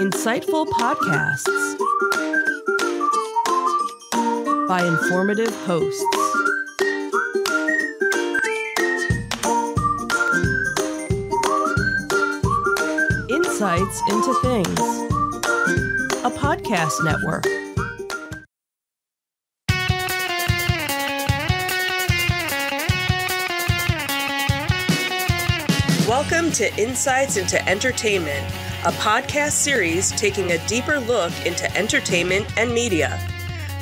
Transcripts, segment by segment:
Insightful podcasts by informative hosts. Insights into Things, a podcast network. Welcome to Insights into Entertainment, a podcast series taking a deeper look into entertainment and media.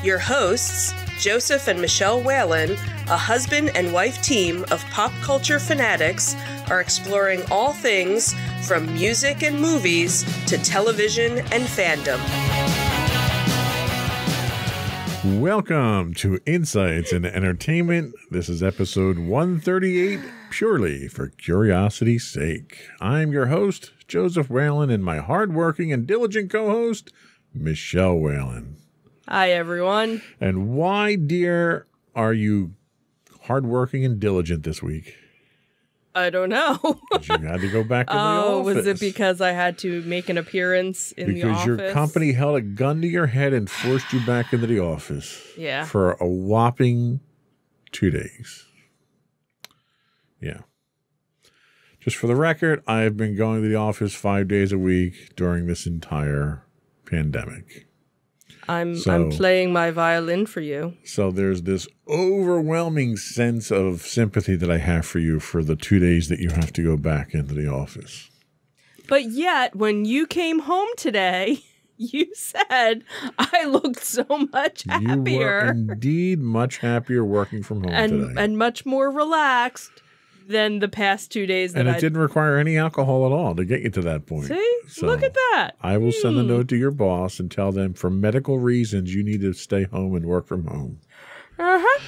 Your hosts, Joseph and Michelle Whalen, a husband and wife team of pop culture fanatics, are exploring all things from music and movies to television and fandom. Welcome to Insights into Entertainment. This is episode 138, purely for curiosity's sake. I'm your host, Joseph Whalen, and my hardworking and diligent co host, Michelle Whalen. Hi, everyone. And why, dear, are you hardworking and diligent this week? I don't know. you had to go back to the oh, office. was it because I had to make an appearance in the office? because your company held a gun to your head and forced you back into the office Yeah. for a whopping two days. Yeah. Just for the record, I have been going to the office five days a week during this entire pandemic. I'm So- I'm playing my violin for you. So there's this overwhelming sense of sympathy that I have for you for the two days that you have to go back into the office. But yet, when you came home today, you said I looked so much You were happier indeed much happier working from home and today. and much more relaxed than the past two days that and it I didn't require any alcohol at all to get you to that point. see. So, Look at that. I will send a Hmm. note to your boss and tell them for medical reasons you need to stay home and work from home. Uh huh.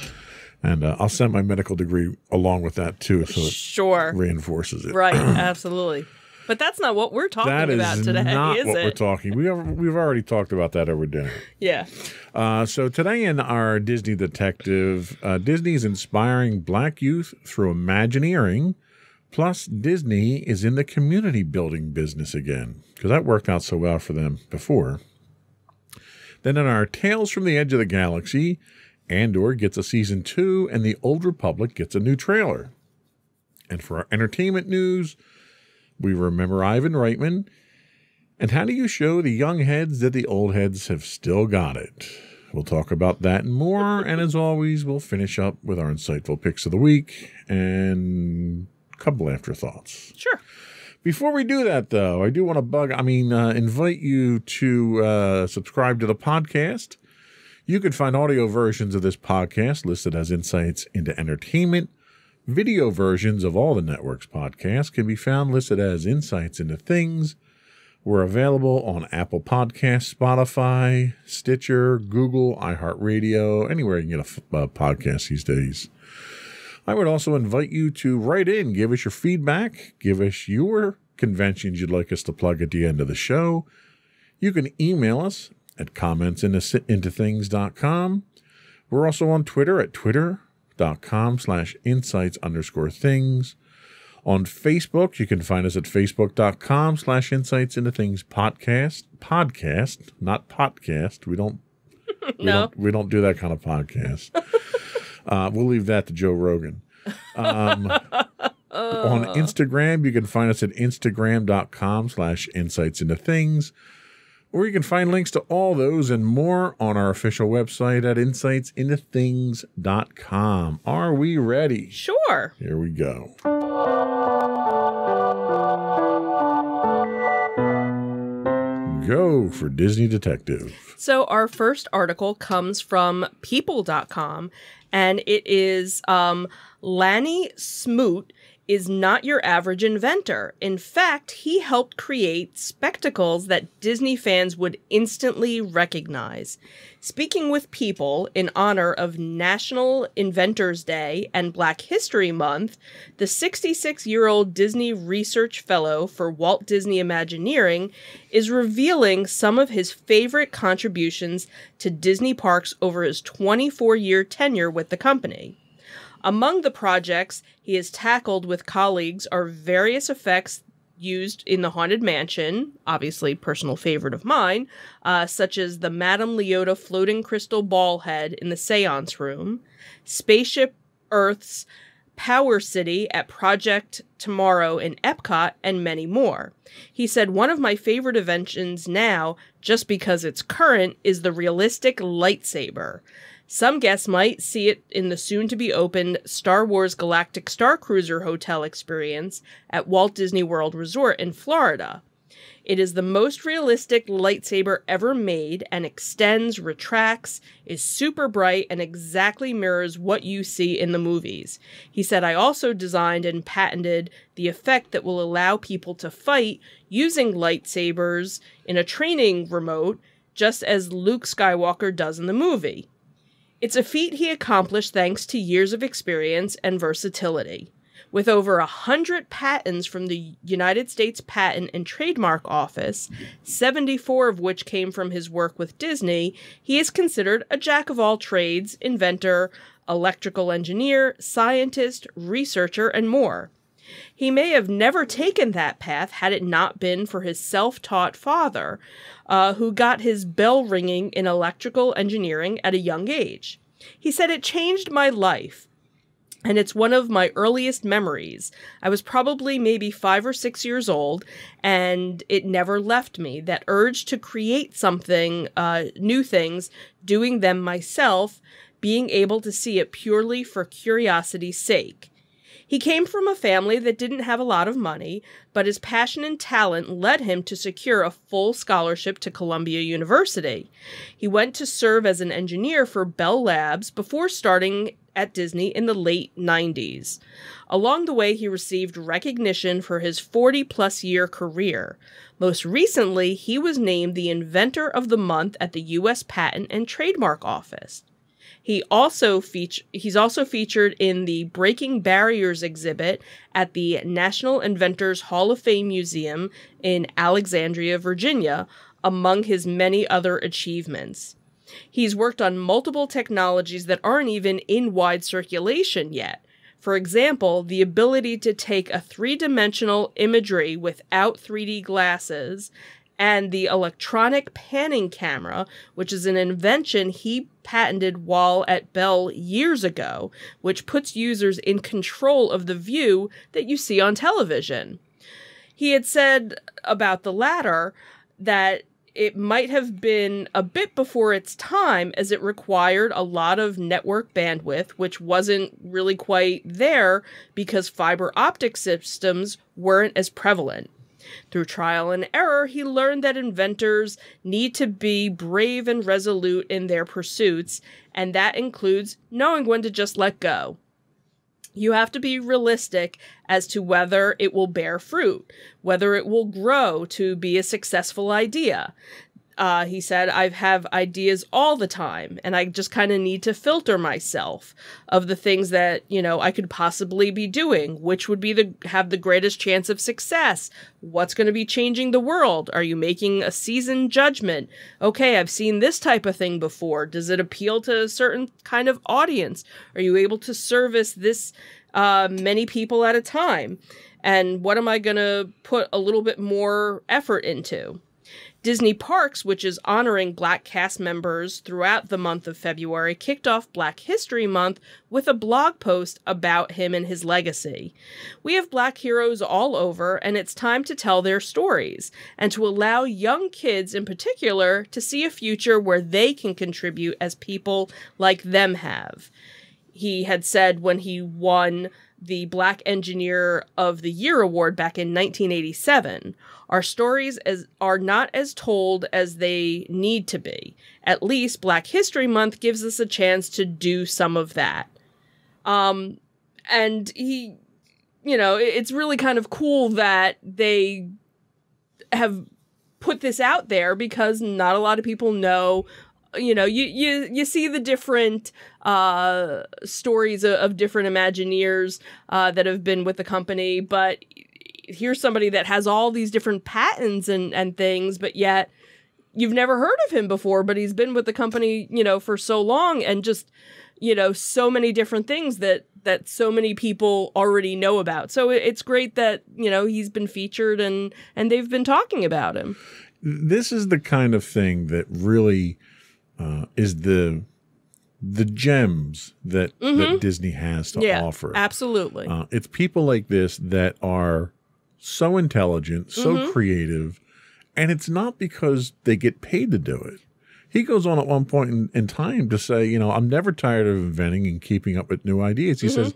And uh, I'll send my medical degree along with that too, so it Sure. reinforces it. Right. Absolutely. But that's not what we're talking That is about today, not is what it? we're talking. We have, we've already talked about that over dinner. yeah. Uh, so today in our Disney Detective, uh, Disney's inspiring black youth through Imagineering. Plus, Disney is in the community building business again because that worked out so well for them before. Then in our Tales from the Edge of the Galaxy, Andor gets a season two, and the Old Republic gets a new trailer. And for our entertainment news, we remember Ivan Reitman. And how do you show the young heads that the old heads have still got it? We'll talk about that and more. and as always, we'll finish up with our insightful picks of the week and a couple afterthoughts. Sure. Before we do that, though, I do want to bug, I mean, uh, invite you to uh, subscribe to the podcast. You can find audio versions of this podcast listed as Insights into Entertainment. Video versions of all the network's podcasts can be found listed as Insights into Things. We're available on Apple Podcasts, Spotify, Stitcher, Google, iHeartRadio, anywhere you can get a uh, podcast these days. I would also invite you to write in, give us your feedback, give us your conventions you'd like us to plug at the end of the show. You can email us at commentsintothings.com. We're also on Twitter at twitter.com slash insights underscore things. On Facebook, you can find us at facebook.com slash insights into things podcast. Podcast, not podcast. We don't we No. don't we don't do that kind of podcast. uh, we'll leave that to Joe Rogan. Um, on Instagram, you can find us at instagram.com slash insights into things. Or you can find links to all those and more on our official website at insightsintothings.com. Are we ready? Sure. Here we go. Go for Disney Detective. So our first article comes from people.com and it is um Lanny Smoot is not your average inventor. In fact, he helped create spectacles that Disney fans would instantly recognize. Speaking with people in honor of National Inventors Day and Black History Month, the 66 year old Disney Research Fellow for Walt Disney Imagineering is revealing some of his favorite contributions to Disney parks over his 24 year tenure with the company. Among the projects he has tackled with colleagues are various effects used in the Haunted Mansion, obviously personal favorite of mine, uh, such as the Madame Leota floating crystal ball head in the seance room, Spaceship Earth's Power City at Project Tomorrow in Epcot, and many more. He said, One of my favorite inventions now, just because it's current, is the realistic lightsaber. Some guests might see it in the soon to be opened Star Wars Galactic Star Cruiser Hotel experience at Walt Disney World Resort in Florida. It is the most realistic lightsaber ever made and extends, retracts, is super bright, and exactly mirrors what you see in the movies. He said, I also designed and patented the effect that will allow people to fight using lightsabers in a training remote, just as Luke Skywalker does in the movie. It's a feat he accomplished thanks to years of experience and versatility. With over a hundred patents from the United States Patent and Trademark Office, 74 of which came from his work with Disney, he is considered a jack of all trades, inventor, electrical engineer, scientist, researcher, and more. He may have never taken that path had it not been for his self taught father, uh, who got his bell ringing in electrical engineering at a young age. He said, It changed my life and it's one of my earliest memories. I was probably maybe five or six years old, and it never left me. That urge to create something, uh, new things, doing them myself, being able to see it purely for curiosity's sake. He came from a family that didn't have a lot of money, but his passion and talent led him to secure a full scholarship to Columbia University. He went to serve as an engineer for Bell Labs before starting at Disney in the late 90s. Along the way, he received recognition for his 40 plus year career. Most recently, he was named the Inventor of the Month at the U.S. Patent and Trademark Office. He also feature he's also featured in the Breaking Barriers exhibit at the National Inventors Hall of Fame Museum in Alexandria, Virginia, among his many other achievements. He's worked on multiple technologies that aren't even in wide circulation yet. For example, the ability to take a three dimensional imagery without 3D glasses, and the electronic panning camera, which is an invention he patented while at Bell years ago, which puts users in control of the view that you see on television. He had said about the latter that it might have been a bit before its time as it required a lot of network bandwidth, which wasn't really quite there because fiber optic systems weren't as prevalent. Through trial and error, he learned that inventors need to be brave and resolute in their pursuits, and that includes knowing when to just let go. You have to be realistic as to whether it will bear fruit, whether it will grow to be a successful idea. Uh, he said, I have ideas all the time, and I just kind of need to filter myself of the things that, you know, I could possibly be doing, which would be the have the greatest chance of success. What's going to be changing the world? Are you making a seasoned judgment? Okay, I've seen this type of thing before. Does it appeal to a certain kind of audience? Are you able to service this uh, many people at a time? And what am I going to put a little bit more effort into? Disney Parks, which is honoring Black cast members throughout the month of February, kicked off Black History Month with a blog post about him and his legacy. We have Black heroes all over, and it's time to tell their stories, and to allow young kids in particular to see a future where they can contribute as people like them have. He had said when he won the Black Engineer of the Year award back in 1987. Our stories as are not as told as they need to be. At least Black History Month gives us a chance to do some of that. Um and he you know, it's really kind of cool that they have put this out there because not a lot of people know you know you you you see the different uh stories of, of different imagineers uh that have been with the company but here's somebody that has all these different patents and and things but yet you've never heard of him before, but he's been with the company, you know, for so long and just, you know, so many different things that that so many people already know about. So it's great that, you know, he's been featured and and they've been talking about him. This is the kind of thing that really uh, is the the gems that mm-hmm. that Disney has to yeah, offer. Absolutely. Uh, it's people like this that are so intelligent, so mm-hmm. creative, and it's not because they get paid to do it. He goes on at one point in, in time to say, you know, I'm never tired of inventing and keeping up with new ideas. He mm-hmm. says,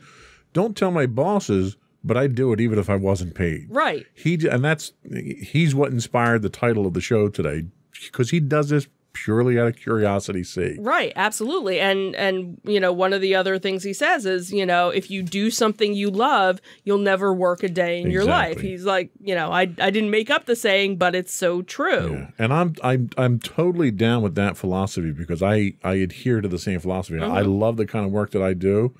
"Don't tell my bosses but I'd do it even if I wasn't paid. Right. He and that's he's what inspired the title of the show today because he does this purely out of curiosity sake. Right, absolutely. And and you know, one of the other things he says is, you know, if you do something you love, you'll never work a day in exactly. your life. He's like, you know, I I didn't make up the saying, but it's so true. Yeah. And I'm I'm I'm totally down with that philosophy because I I adhere to the same philosophy. Mm-hmm. I love the kind of work that I do.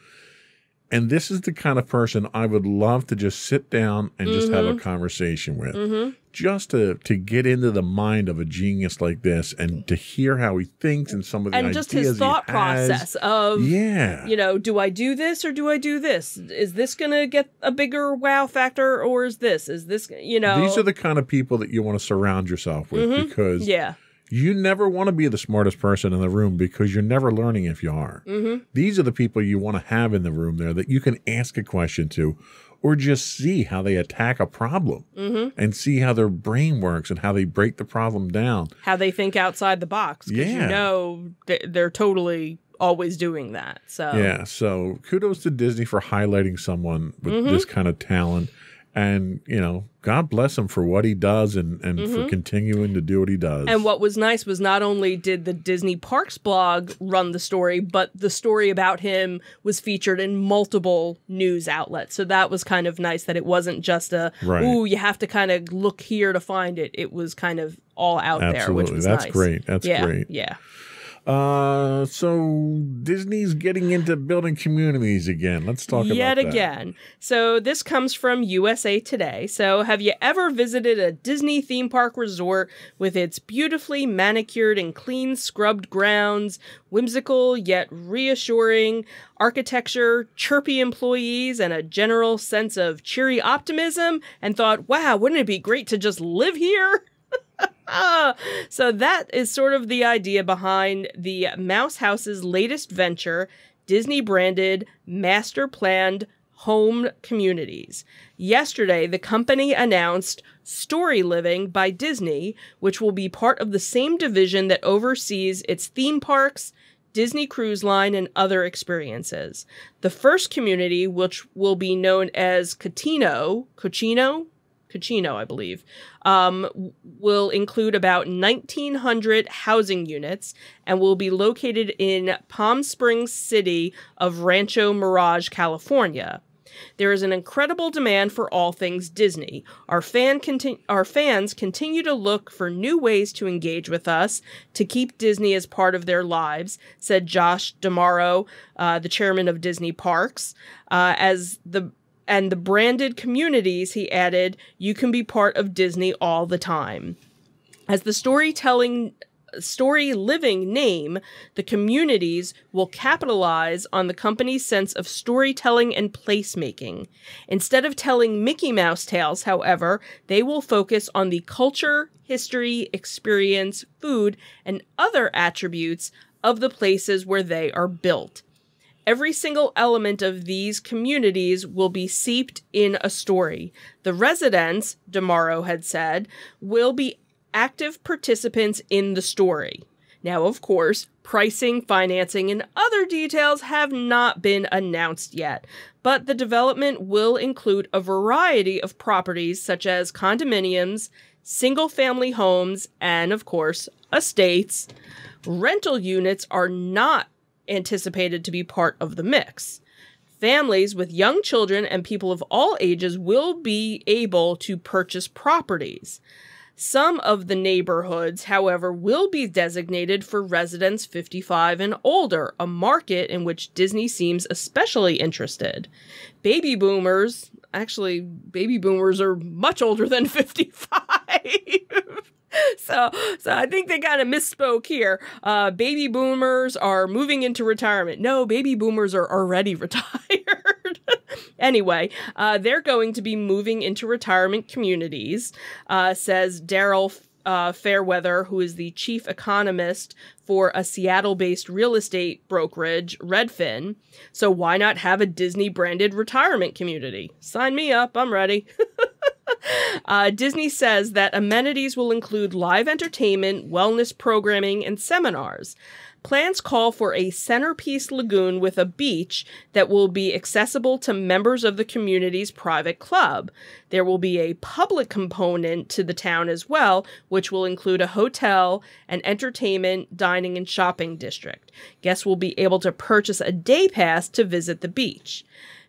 And this is the kind of person I would love to just sit down and just mm-hmm. have a mm-hmm. conversation with. Mm-hmm. Just to to get into the mind of a genius like this and to hear how he thinks and some of the and ideas just his thought process of yeah you know do I do this or do I do this is this gonna get a bigger wow factor or is this is this you know these are the kind of people that you want to surround yourself with mm-hmm. because yeah you never want to be the smartest person in the room because you're never learning if you are. Mm-hmm. These are the people you want to have in the room there that you can ask a question to or just see how they attack a problem mm-hmm. and see how their brain works and how they break the problem down. How they think outside the box. Yeah. You know, they're totally always doing that. So, yeah. So kudos to Disney for highlighting someone with mm-hmm. this kind of talent and you know god bless him for what he does and, and mm-hmm. for continuing to do what he does and what was nice was not only did the disney parks blog run the story but the story about him was featured in multiple news outlets so that was kind of nice that it wasn't just a right. ooh you have to kind of look here to find it it was kind of all out Absolutely. there which was that's nice. great that's yeah, great yeah uh, so Disney's getting into building communities again. Let's talk Yet about that. Yet again. So this comes from USA Today. So have you ever visited a Disney theme park resort with its beautifully manicured and clean scrubbed grounds, whimsical yet reassuring architecture, chirpy employees, and a general sense of cheery optimism and thought, wow, wouldn't it be great to just live here? so that is sort of the idea behind the Mouse House's latest venture, Disney branded master planned home communities. Yesterday, the company announced Story Living by Disney, which will be part of the same division that oversees its theme parks, Disney Cruise Line, and other experiences. The first community, which will be known as Catino, Cochino, Cucino, I believe, um, will include about 1,900 housing units and will be located in Palm Springs City of Rancho Mirage, California. There is an incredible demand for all things Disney. Our fan conti- our fans continue to look for new ways to engage with us to keep Disney as part of their lives," said Josh D'Amaro, uh, the chairman of Disney Parks, uh, as the and the branded communities, he added, you can be part of Disney all the time. As the storytelling story living name, the communities will capitalize on the company's sense of storytelling and placemaking. Instead of telling Mickey Mouse tales, however, they will focus on the culture, history, experience, food, and other attributes of the places where they are built. Every single element of these communities will be seeped in a story. The residents, D'Amaro had said, will be active participants in the story. Now, of course, pricing, financing, and other details have not been announced yet, but the development will include a variety of properties such as condominiums, single family homes, and, of course, estates. Rental units are not anticipated to be part of the mix. Families with young children and people of all ages will be able to purchase properties. Some of the neighborhoods, however, will be designated for residents 55 and older, a market in which Disney seems especially interested. Baby boomers, actually, baby boomers are much older than 55. so so, I think they kind of misspoke here. Uh, baby boomers are moving into retirement. No, baby boomers are already retired. anyway, uh, they're going to be moving into retirement communities, uh, says Daryl uh, Fairweather, who is the chief economist for a Seattle based real estate brokerage, Redfin. So, why not have a Disney branded retirement community? Sign me up, I'm ready. Uh, Disney says that amenities will include live entertainment, wellness programming, and seminars. Plans call for a centerpiece lagoon with a beach that will be accessible to members of the community's private club. There will be a public component to the town as well, which will include a hotel, an entertainment, dining, and shopping district. Guests will be able to purchase a day pass to visit the beach.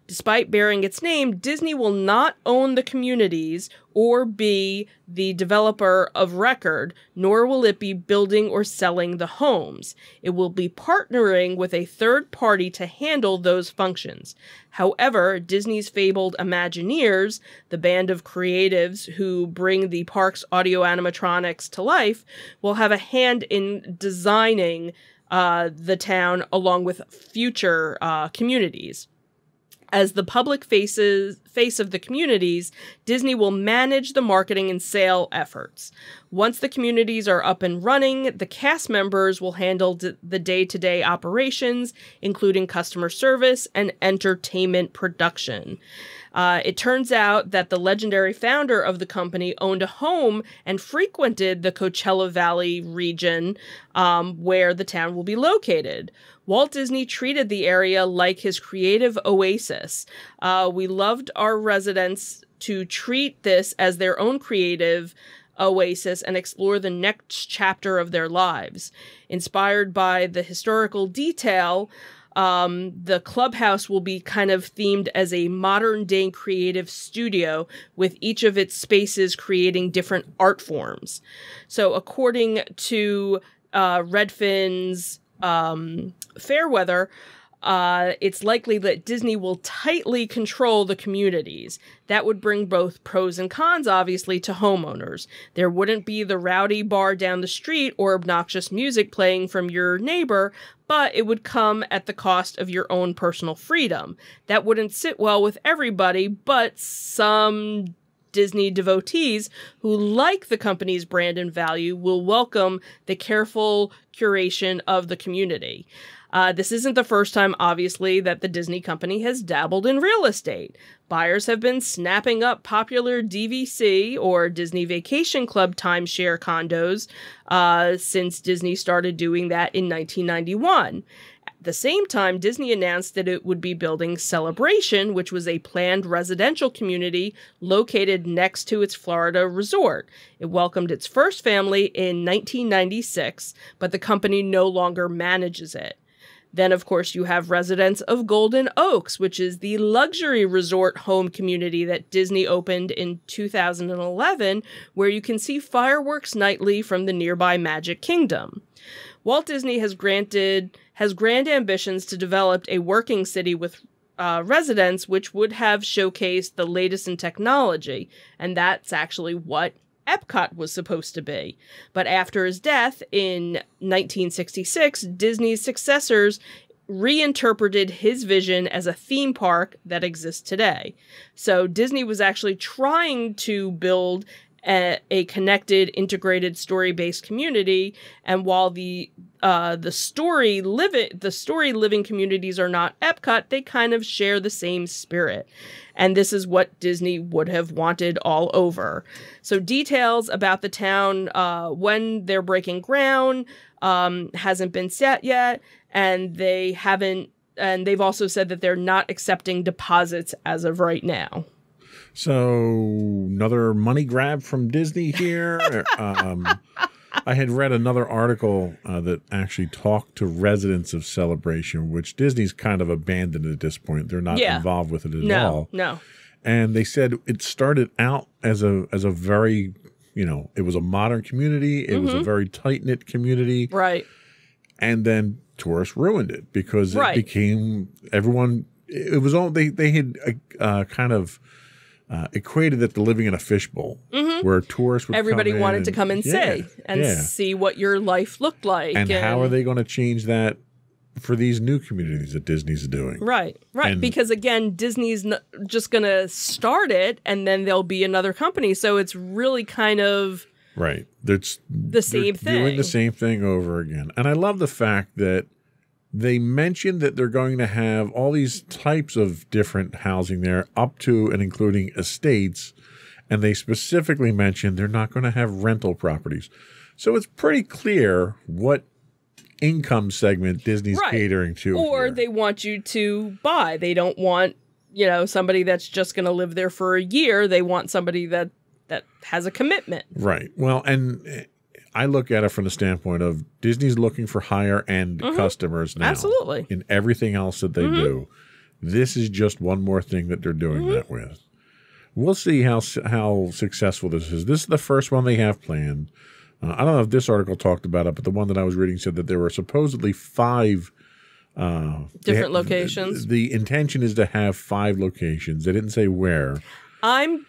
Despite bearing its name, Disney will not own the communities or be the developer of record, nor will it be building or selling the homes. It will be partnering with a third party to handle those functions. However, Disney's fabled Imagineers, the band of creatives who bring the park's audio animatronics to life, will have a hand in designing uh, the town along with future uh, communities. As the public faces, face of the communities, Disney will manage the marketing and sale efforts. Once the communities are up and running, the cast members will handle the day to day operations, including customer service and entertainment production. Uh, it turns out that the legendary founder of the company owned a home and frequented the Coachella Valley region um, where the town will be located. Walt Disney treated the area like his creative oasis. Uh, we loved our residents to treat this as their own creative oasis and explore the next chapter of their lives. Inspired by the historical detail, um, the clubhouse will be kind of themed as a modern day creative studio with each of its spaces creating different art forms. So, according to uh, Redfin's um, Fairweather, uh, it's likely that Disney will tightly control the communities. That would bring both pros and cons, obviously, to homeowners. There wouldn't be the rowdy bar down the street or obnoxious music playing from your neighbor, but it would come at the cost of your own personal freedom. That wouldn't sit well with everybody, but some Disney devotees who like the company's brand and value will welcome the careful curation of the community. Uh, this isn't the first time, obviously, that the Disney company has dabbled in real estate. Buyers have been snapping up popular DVC or Disney Vacation Club timeshare condos uh, since Disney started doing that in 1991. At the same time, Disney announced that it would be building Celebration, which was a planned residential community located next to its Florida resort. It welcomed its first family in 1996, but the company no longer manages it. Then, of course, you have residents of Golden Oaks, which is the luxury resort home community that Disney opened in 2011, where you can see fireworks nightly from the nearby Magic Kingdom. Walt Disney has granted has grand ambitions to develop a working city with uh, residents, which would have showcased the latest in technology, and that's actually what Epcot was supposed to be. But after his death in 1966, Disney's successors reinterpreted his vision as a theme park that exists today. So Disney was actually trying to build a, a connected, integrated, story-based community, and while the uh, the story living the story living communities are not Epcot, they kind of share the same spirit. And this is what Disney would have wanted all over. So details about the town uh, when they're breaking ground um, hasn't been set yet, and they haven't. And they've also said that they're not accepting deposits as of right now. So another money grab from Disney here. um, I had read another article uh, that actually talked to residents of Celebration, which Disney's kind of abandoned at this point. They're not Yeah. involved with it at No, all. no. And they said it started out as a as a very you know it was a modern community. It was a Mhm. very tight knit community, Right. and then tourists ruined it because Right. it became everyone. It was all they they had uh, kind of uh, equated that to living in a fishbowl, where tourists would Mm-hmm. Everybody wanted to come and yeah, say and yeah. see what your life looked like. and how are they going to change that for these new communities that Disney's doing? Right, right. And- because again, Disney's n- just going to start it and then there'll be another company. So it's really kind of Right. That's the same thing. Doing the same thing over again. And I love the fact that they mentioned that they're going to have all these types of different housing there, up to and including estates. And they specifically mentioned they're not going to have rental properties. So it's pretty clear what income segment Disney's Right. catering to. or here. they want you to buy. They don't want, you know, somebody that's just going to live there for a year. They want somebody that that has a commitment. Right. Well, and eh, I look at it from the standpoint of Disney's looking for higher end customers now. Mm-hmm. Absolutely. In everything else that they do. This is just one more thing that they're doing Mm-hmm. that with. We'll see how how successful this is. This is the first one they have planned. Uh, I don't know if this article talked about it, but the one that I was reading said that there were supposedly five uh, Different ha- locations. The intention is to have five locations. They didn't say where. I'm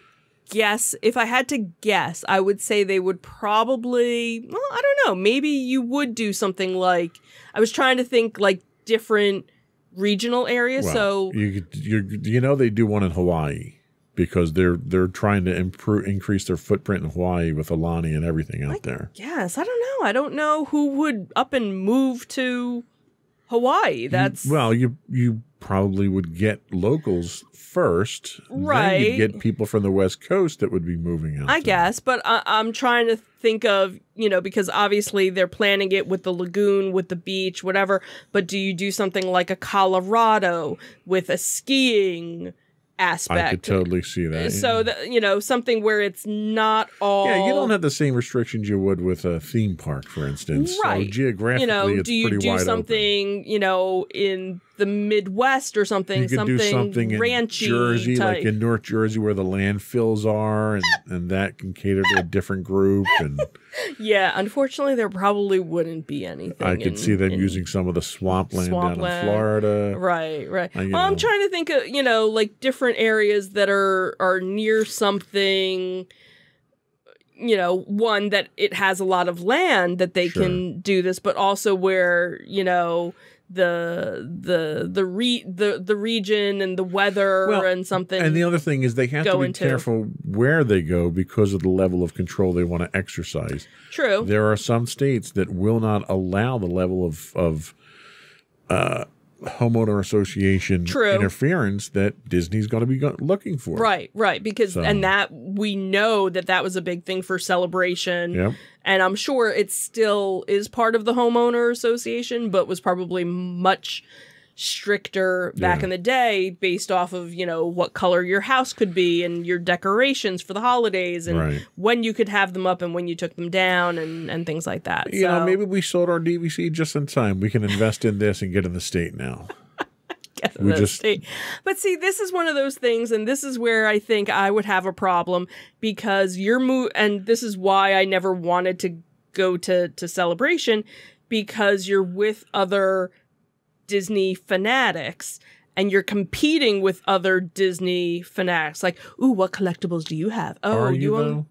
guess if I had to guess, I would say they would probably well, I don't know, maybe you would do something like I was trying to think like different regional areas. Well, so you you you know they do one in Hawaii because they're they're trying to improve increase their footprint in Hawaii with Aulani and everything out there. yes, I don't know. I don't know who would up and move to Hawaii. That's Well, you you probably would get locals first, Then Right. you'd get people from the West Coast that would be moving out. I there. guess, but I, I'm trying to think of, you know, because obviously they're planning it with the lagoon, with the beach, whatever. But do you do something like a Colorado with a skiing aspect? I could totally see that. so that you know something where it's not all yeah, you don't have the same restrictions you would with a theme park, for instance. Right. So geographically, you know do you do wide open. something you know in the midwest or something You could something, do something in ranchy Jersey, type. like in North Jersey, where the landfills are, and, and that can cater to a different group. And yeah unfortunately there probably wouldn't be anything I could in- see them using some of the swampland, down in Florida. Right, right. You well, I'm trying to think of you know like different areas that are are near something. You know, one that it has a lot of land that they Sure. can do this, but also where you know the the the re the the region and the weather Well, and something. And the other thing is they have to go be into. careful where they go because of the level of control they want to exercise. True. There are some states that will not allow the level of of uh, homeowner association True. interference that Disney's going to be looking for. Right, right. Because So- and that we know that that was a big thing for celebration. Yep. and I'm sure it still is part of the homeowner association, but was probably much stricter back Yeah. in the day based off of you know what color your house could be and your decorations for the holidays and Right. when you could have them up and when you took them down and and things like that You know, maybe we sold our DVC just in time. We can invest in this and get in the state now. get we the just- state. But see, this is one of those things, and this is where I think I would have a problem because you're mo- and this is why I never wanted to go to to celebration because you're with other Disney fanatics and you're competing with other Disney fanatics. Like, ooh, what collectibles do you have? Oh, are you, own.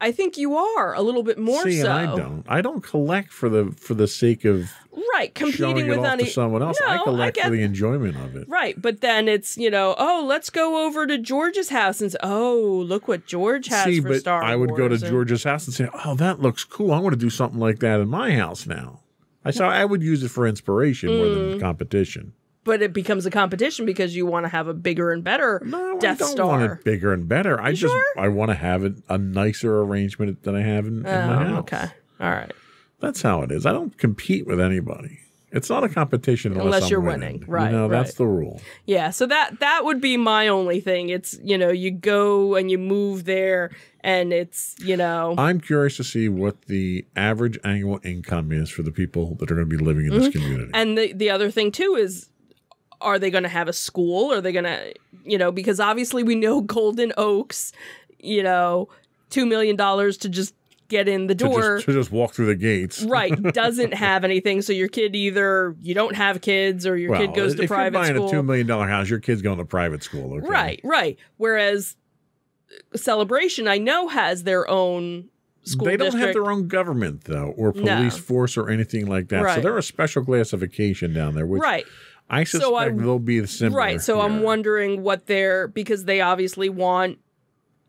I think you are a little bit more See, so. I don't. I don't collect for the for the sake of Right, competing with any someone else. I No, collect get for the enjoyment of it. Right, but then it's you know, oh, let's go over to George's house and say, oh, look what George has See, for but Star I would go to Wars," and- George's house and say, "Oh, that looks cool. I want to do something like that in my house now." I saw. I would use it for inspiration more Mm. than competition. but it becomes a competition because you want to have a bigger and better No, Death I don't Star. want it bigger and better. I just sure? I want to have it, a nicer arrangement than I have in, in my Oh, house. okay, all right. That's how it is. I don't compete with anybody. It's not a competition unless, Unless I'm you're winning. winning. Right, You know, that's right. the rule. Yeah, so that that would be my only thing. It's you know, you go and you move there, and it's you know, I'm curious to see what the average annual income is for the people that are going to be living in this community. Mm-hmm. And the the other thing too is are they going to have a school? Are they going to, you know, because obviously we know Golden Oaks, you know, 2 million dollars to just get in the To door. just, to just walk through the gates. right doesn't have anything so your kid either you don't have kids or your Well, kid goes to if private you're buying school a two million dollar house, your kid's going to private school. Okay? right right whereas celebration i know has their own school they don't district have their own government though, or No. police force or anything like that. So they're a special classification down there, which right I So suspect I- they'll be similar. right so i'm wondering what they're because they obviously want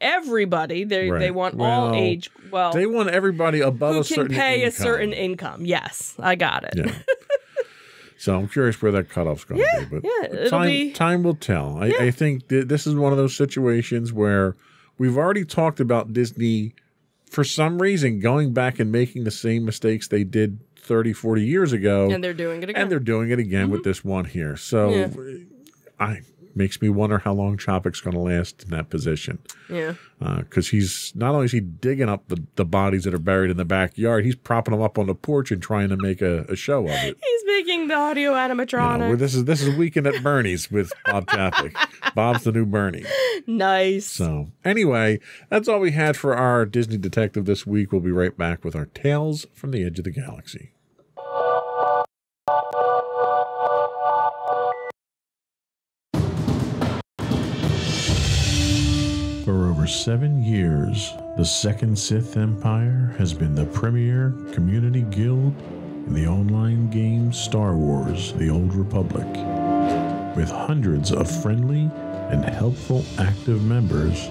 everybody they they Right. want all age well They want everybody above who a can certain pay a income. certain income yes i got it Yeah. so I'm curious where that cutoff's going to be, but yeah, time be- time will tell. I, I think th- this is one of those situations where we've already talked about Disney for some reason going back and making the same mistakes they did 30, 40 years ago. and they're doing it again and they're doing it again with mm-hmm. this one here. So Yeah. I makes me wonder how long Chapek's going to last in that position yeah uh, because he's not only is he digging up the, the bodies that are buried in the backyard, he's propping them up on the porch and trying to make a, a show of it. he's making the audio You know, animatronic where this is this is weekend at Bernie's with Bob Chapek. Bob's the new Bernie. nice So anyway, that's all we had for our Disney detective this week. We'll be right back with our tales from the edge of the galaxy. Seven years, the Second Sith Empire has been the premier community guild in the online game Star Wars The Old Republic. With hundreds of friendly and helpful active members,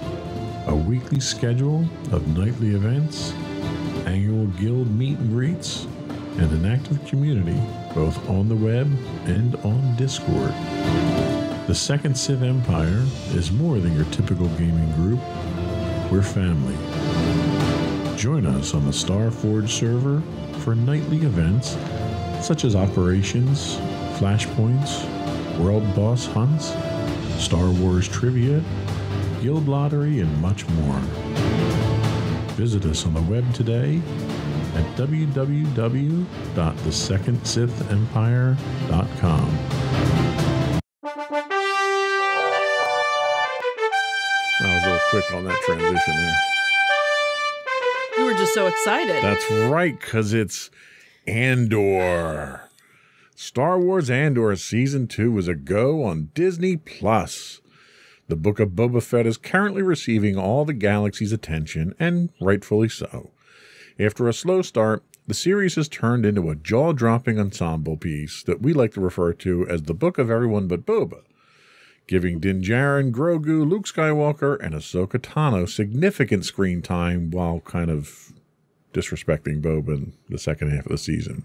a weekly schedule of nightly events, annual guild meet and greets, and an active community both on the web and on Discord. The Second Sith Empire is more than your typical gaming group. We're family. Join us on the Starforge server for nightly events such as operations, flashpoints, world boss hunts, Star Wars trivia, guild lottery, and much more. Visit us on the web today at www.thesecondsithempire.com. quick on that transition there. you were just so excited That's right, because it's Andor. Star Wars Andor Season 2 is a go on Disney Plus. The Book of Boba Fett is currently receiving all the galaxy's attention, and rightfully so. After a slow start, the series has turned into a jaw dropping ensemble piece that we like to refer to as the Book of Everyone But Boba, giving Din Djarin, Grogu, Luke Skywalker, and Ahsoka Tano significant screen time while kind of disrespecting Boba in the second half of the season.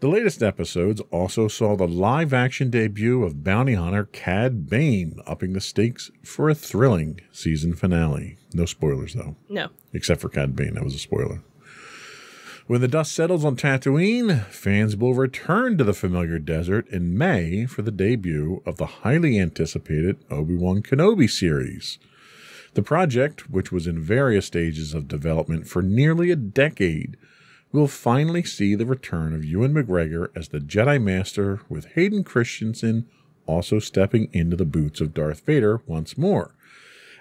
The latest episodes also saw the live action debut of bounty hunter Cad Bane, upping the stakes for a thrilling season finale. No spoilers, though, no except for Cad Bane. That was a spoiler. When the dust settles on Tatooine, fans will return to the familiar desert in May for the debut of the highly anticipated Obi Wan Kenobi series. The project, which was in various stages of development for nearly a decade, will finally see the return of Ewan McGregor as the Jedi Master, with Hayden Christensen also stepping into the boots of Darth Vader once more.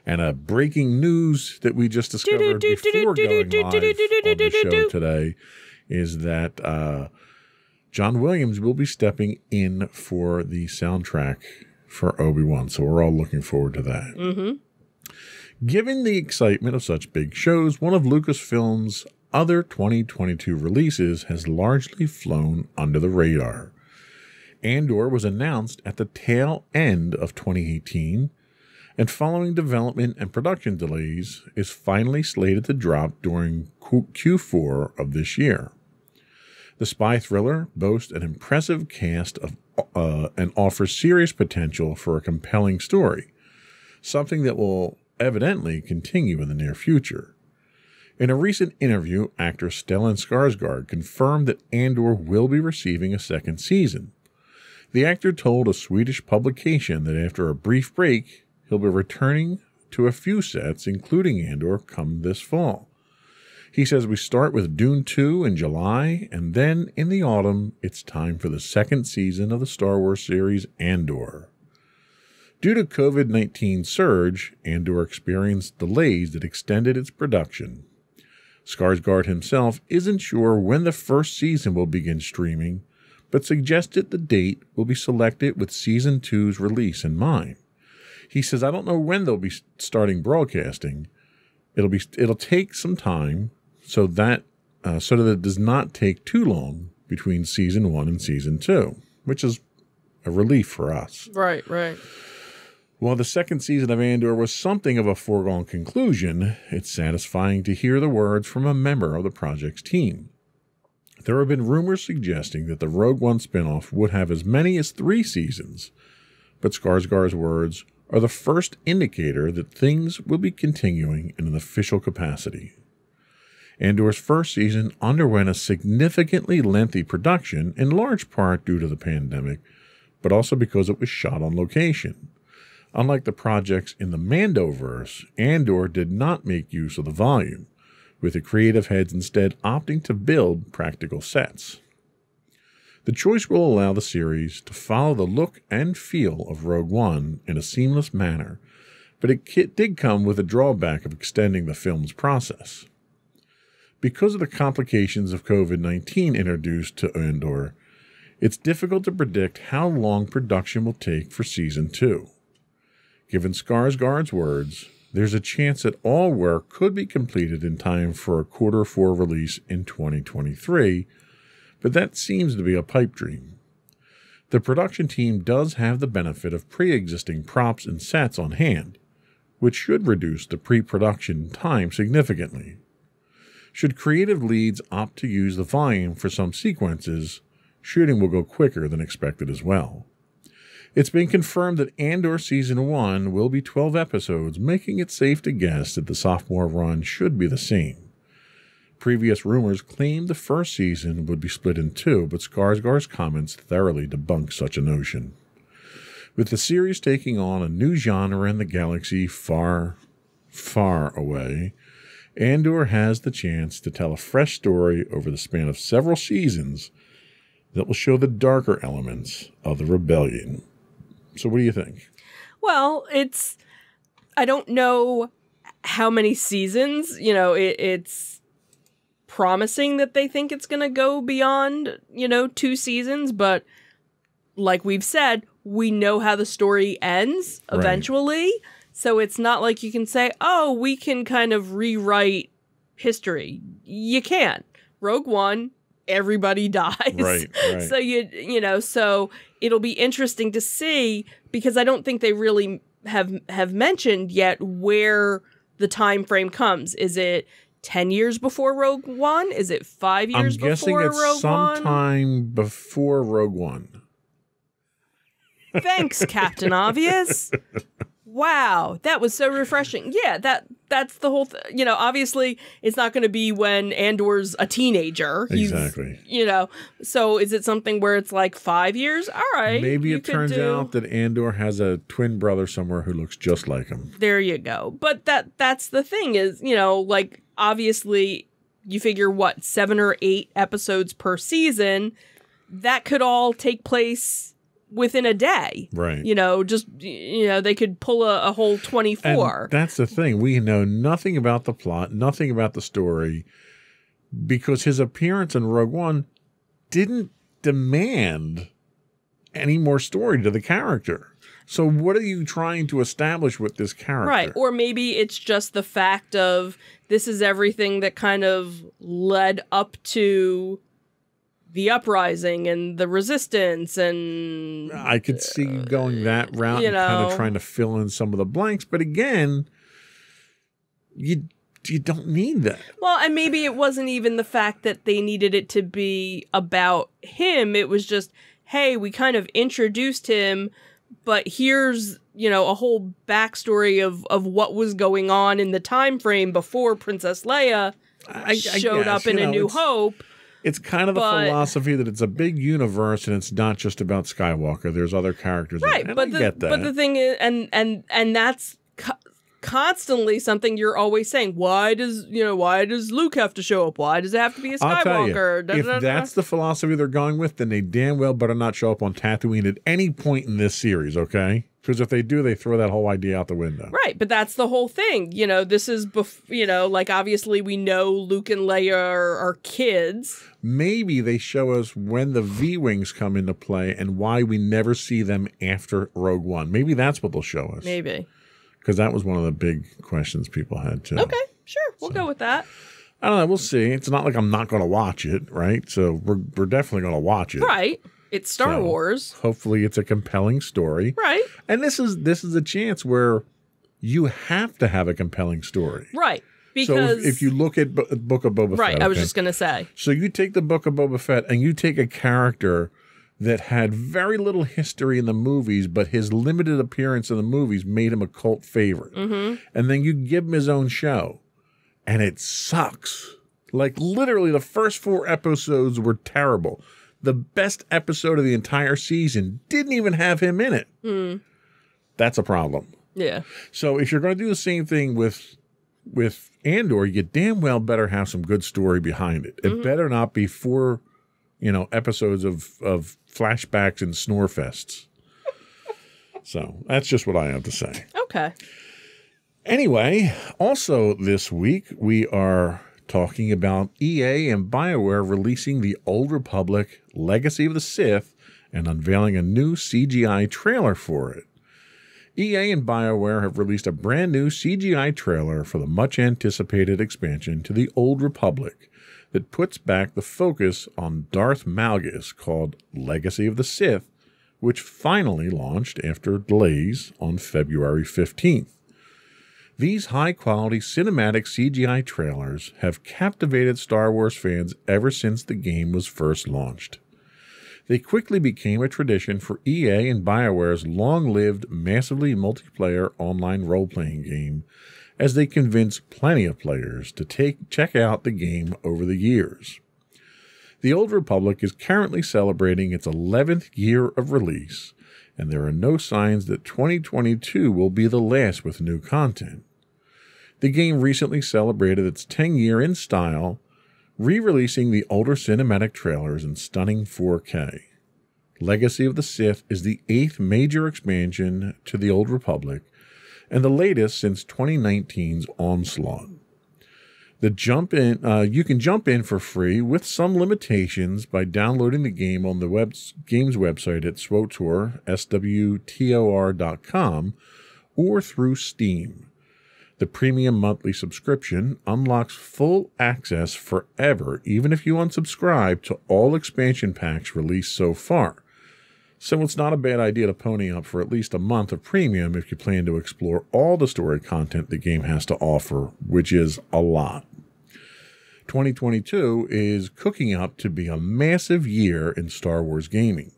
And a breaking news that we just discovered before going live on the show today is that uh, John Williams will be stepping in for the soundtrack for Obi Wan. So we're all looking forward to that. mm-hmm Given the excitement of such big shows, one of Lucasfilm's other 2022 releases has largely flown under the radar. Andor was announced at the tail end of 2018, and following development and production delays, is finally slated to drop during Q- Q4 of this year. The spy thriller boasts an impressive cast of uh, and offers serious potential for a compelling story, something that will evidently continue in the near future. In a recent interview, actor Stellan Skarsgård confirmed that Andor will be receiving a second season. The actor told a Swedish publication that after a brief break, he'll be returning to a few sets, including Andor, come this fall. He says we start with Dune 2 in July, and then in the autumn, it's time for the second season of the Star Wars series Andor. Due to COVID 19 surge, Andor experienced delays that extended its production. Skarsgård himself isn't sure when the first season will begin streaming, but suggested the date will be selected with season two's release in mind. He says, "I don't know when they'll be starting broadcasting. It'll be it'll take some time, so that uh, so that it does not take too long between season one and season two, which is a relief for us." Right, right. While the second season of Andor was something of a foregone conclusion, it's satisfying to hear the words from a member of the project's team. There have been rumors suggesting that the Rogue One spinoff would have as many as three seasons, but Skarsgård's words are the first indicator that things will be continuing in an official capacity. Andor's first season underwent a significantly lengthy production, in large part due to the pandemic, but also because it was shot on location. Unlike the projects in the Mandoverse, Andor did not make use of the volume, with the creative heads instead opting to build practical sets. The choice will allow the series to follow the look and feel of Rogue One in a seamless manner, but it did come with a drawback of extending the film's process. Because of the complications of COVID 19 introduced to Andor, it's difficult to predict how long production will take for season two. Given Skarsgård's words, there's a chance that all work could be completed in time for a quarter four release in 2023, but that seems to be a pipe dream. The production team does have the benefit of pre existing props and sets on hand, which should reduce the pre production time significantly. Should creative leads opt to use the volume for some sequences, shooting will go quicker than expected as well. It's been confirmed that Andor Season 1 will be 12 episodes, making it safe to guess that the sophomore run should be the same. Previous rumors claimed the first season would be split in two, but Skarsgård's comments thoroughly debunk such a notion. With the series taking on a new genre in the galaxy far, far away, Andor has the chance to tell a fresh story over the span of several seasons that will show the darker elements of the rebellion. So, what do you think? Well, it's. I don't know how many seasons. You know, it, it's promising that they think it's going to go beyond, you know, two seasons, but like we've said, we know how the story ends eventually. Right. So it's not like you can say, oh, we can kind of rewrite history. You can't. Rogue One, everybody dies. Right, right. So you you know, so it'll be interesting to see because I don't think they really have have mentioned yet where the time frame comes. Is it 10 years before Rogue One? Is it 5 years I'm guessing before it's Rogue sometime One? before Rogue One. Thanks, Captain Obvious. Wow, that was so refreshing. Yeah, that that's the whole thing. You know, obviously it's not going to be when Andor's a teenager. He's, exactly. You know, so is it something where it's like five years? All right. Maybe it turns out that Andor has a twin brother somewhere who looks just like him. There you go. But that that's the thing is, you know, like obviously you figure what seven or eight episodes per season. That could all take place within a day. Right. You know, just you know, they could pull a, a whole twenty four. That's the thing. We know nothing about the plot, nothing about the story, because his appearance in Rogue One didn't demand any more story to the character. So what are you trying to establish with this character? Right. Or maybe it's just the fact of this is everything that kind of led up to the uprising and the resistance and I could see you going that route you know, and kind of trying to fill in some of the blanks, but again, you you don't need that. Well, and maybe it wasn't even the fact that they needed it to be about him. It was just, hey, we kind of introduced him, but here's you know a whole backstory of of what was going on in the time frame before Princess Leia I, I showed guess, up in know, A New Hope it's kind of the but, philosophy that it's a big universe and it's not just about Skywalker. There's other characters, right? but the, But the thing is, and and and that's co- constantly something you're always saying. Why does you know? Why does Luke have to show up? Why does it have to be a Skywalker? You, if that's the philosophy they're going with, then they damn well better not show up on Tatooine at any point in this series. Okay. Because if they do, they throw that whole idea out the window. Right, but that's the whole thing. You know, this is, bef- you know, like obviously we know Luke and Leia are, are kids. Maybe they show us when the V Wings come into play and why we never see them after Rogue One. Maybe that's what they'll show us. Maybe. Because that was one of the big questions people had too. Okay, sure. We'll go with that. I don't know. We'll see. It's not like I'm not going to watch it, right? So we're, we're definitely going to watch it. Right. It's Star So- Wars. Hopefully, it's a compelling story. Right. And this is this is a chance where you have to have a compelling story. Right. So Because if, if you look at Bo- Book of Boba Right, Fett, Right, I was okay? just gonna say. So you take the Book of Boba Fett and you take a character that had very little history in the movies, but his limited appearance in the movies made him a cult favorite. Mm-hmm. And then you give him his own show, and it sucks. Like literally, the first four episodes were terrible. The best episode of the entire season didn't even have him in it. Hmm. That's a problem. Yeah. So if you're going to do the same thing with with Andor, you damn well better have some good story behind it. It better not be four, you know, episodes of of flashbacks and snore fests. so that's just what I have to say. Okay. Anyway, also this week we are talking about EA and BioWare releasing the Old Republic Legacy of the Sith and unveiling a new CGI trailer for it. EA and BioWare have released a brand new CGI trailer for the much anticipated expansion to the Old Republic that puts back the focus on Darth Malgus called Legacy of the Sith, which finally launched after delays on February 15th. These high quality cinematic CGI trailers have captivated Star Wars fans ever since the game was first launched. They quickly became a tradition for EA and BioWare's long lived, massively multiplayer online role playing game, as they convinced plenty of players to take, check out the game over the years. The Old Republic is currently celebrating its 11th year of release, and there are no signs that 2022 will be the last with new content. The game recently celebrated its 10 year in style, re releasing the older cinematic trailers in stunning 4K. Legacy of the Sith is the eighth major expansion to the Old Republic and the latest since 2019's Onslaught. The jump in, uh, you can jump in for free with some limitations by downloading the game on the web, game's website at SWTOR, S-W-T-O-R.com, or through Steam. The premium monthly subscription unlocks full access forever, even if you unsubscribe to all expansion packs released so far. So it's not a bad idea to pony up for at least a month of premium if you plan to explore all the story content the game has to offer, which is a lot. 2022 is cooking up to be a massive year in Star Wars gaming.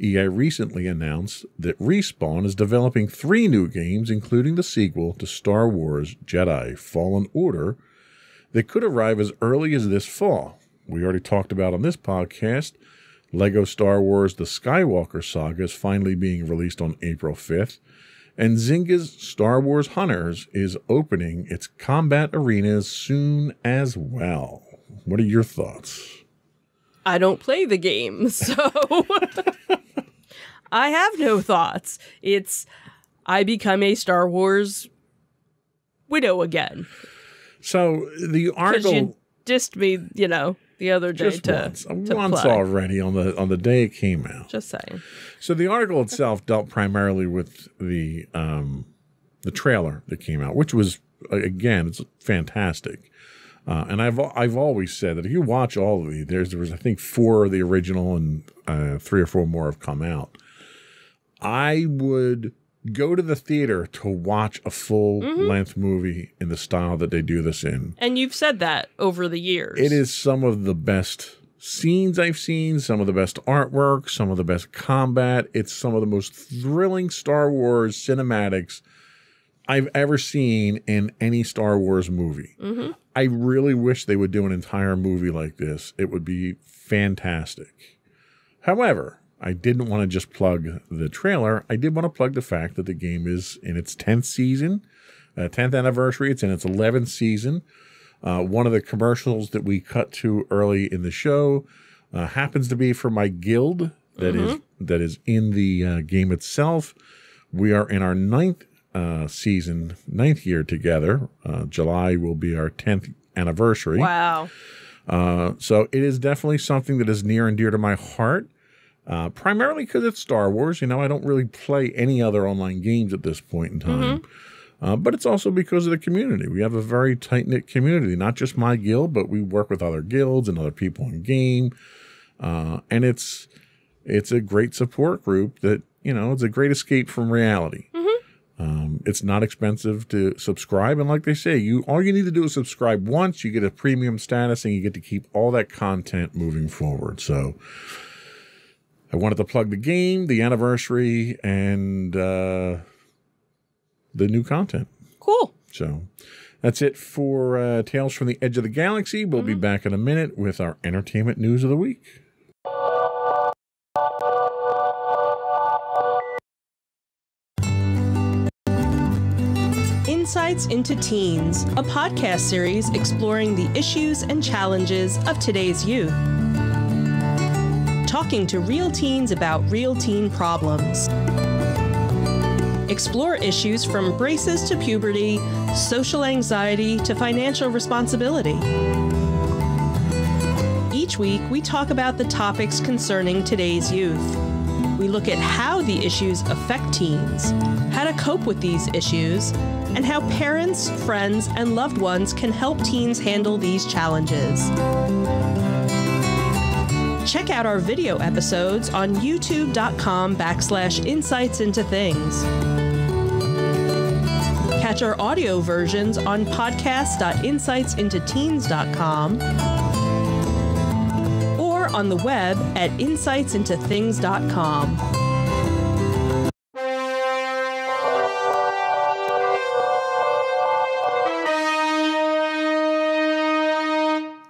EA recently announced that Respawn is developing three new games, including the sequel to Star Wars Jedi Fallen Order, that could arrive as early as this fall. We already talked about on this podcast Lego Star Wars The Skywalker Saga is finally being released on April 5th, and Zynga's Star Wars Hunters is opening its combat arenas soon as well. What are your thoughts? I don't play the game, so I have no thoughts. It's I become a Star Wars widow again. So the article you dissed me, you know, the other day just to, once, to once play. already on the on the day it came out. Just saying. So the article itself dealt primarily with the um, the trailer that came out, which was again it's fantastic. Uh, and I've I've always said that if you watch all of these, there's there was I think four of the original and uh, three or four more have come out. I would go to the theater to watch a full length movie in the style that they do this in. And you've said that over the years. It is some of the best scenes I've seen, some of the best artwork, some of the best combat. It's some of the most thrilling Star Wars cinematics I've ever seen in any Star Wars movie. I really wish they would do an entire movie like this. It would be fantastic. However, I didn't want to just plug the trailer. I did want to plug the fact that the game is in its 10th season, uh, 10th anniversary. It's in its 11th season. Uh, one of the commercials that we cut to early in the show uh, happens to be for my guild that is that is in the uh, game itself. We are in our ninth uh, season, ninth year together. Uh, July will be our 10th anniversary. Wow. Uh, so it is definitely something that is near and dear to my heart. Uh, primarily because it's Star Wars. You know, I don't really play any other online games at this point in time. Uh, but it's also because of the community. We have a very tight knit community, not just my guild, but we work with other guilds and other people in game. Uh, and it's it's a great support group that you know it's a great escape from reality. Um, it's not expensive to subscribe, and like they say, you all you need to do is subscribe once. You get a premium status, and you get to keep all that content moving forward. So, I wanted to plug the game, the anniversary, and uh, the new content. Cool. So that's it for uh, Tales from the Edge of the Galaxy. We'll be back in a minute with our entertainment news of the week. Insights into Teens, a podcast series exploring the issues and challenges of today's youth. Talking to real teens about real teen problems. Explore issues from braces to puberty, social anxiety to financial responsibility. Each week, we talk about the topics concerning today's youth. We look at how the issues affect teens, how to cope with these issues, and how parents, friends, and loved ones can help teens handle these challenges. Check out our video episodes on youtube.com backslash insights into things. Catch our audio versions on podcast.insightsintoteens.com on the web at insightsintothings.com.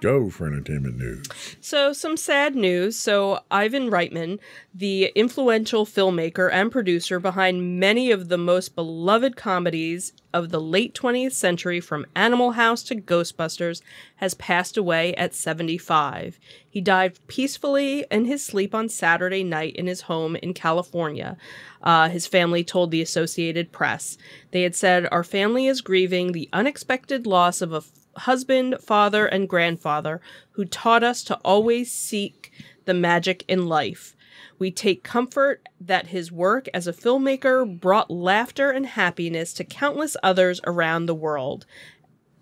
Go for entertainment news. So, some sad news. So, Ivan Reitman, the influential filmmaker and producer behind many of the most beloved comedies of the late 20th century, from Animal House to Ghostbusters, has passed away at 75. He died peacefully in his sleep on Saturday night in his home in California. Uh, his family told the Associated Press. They had said, Our family is grieving the unexpected loss of a husband, father, and grandfather who taught us to always seek the magic in life. We take comfort that his work as a filmmaker brought laughter and happiness to countless others around the world.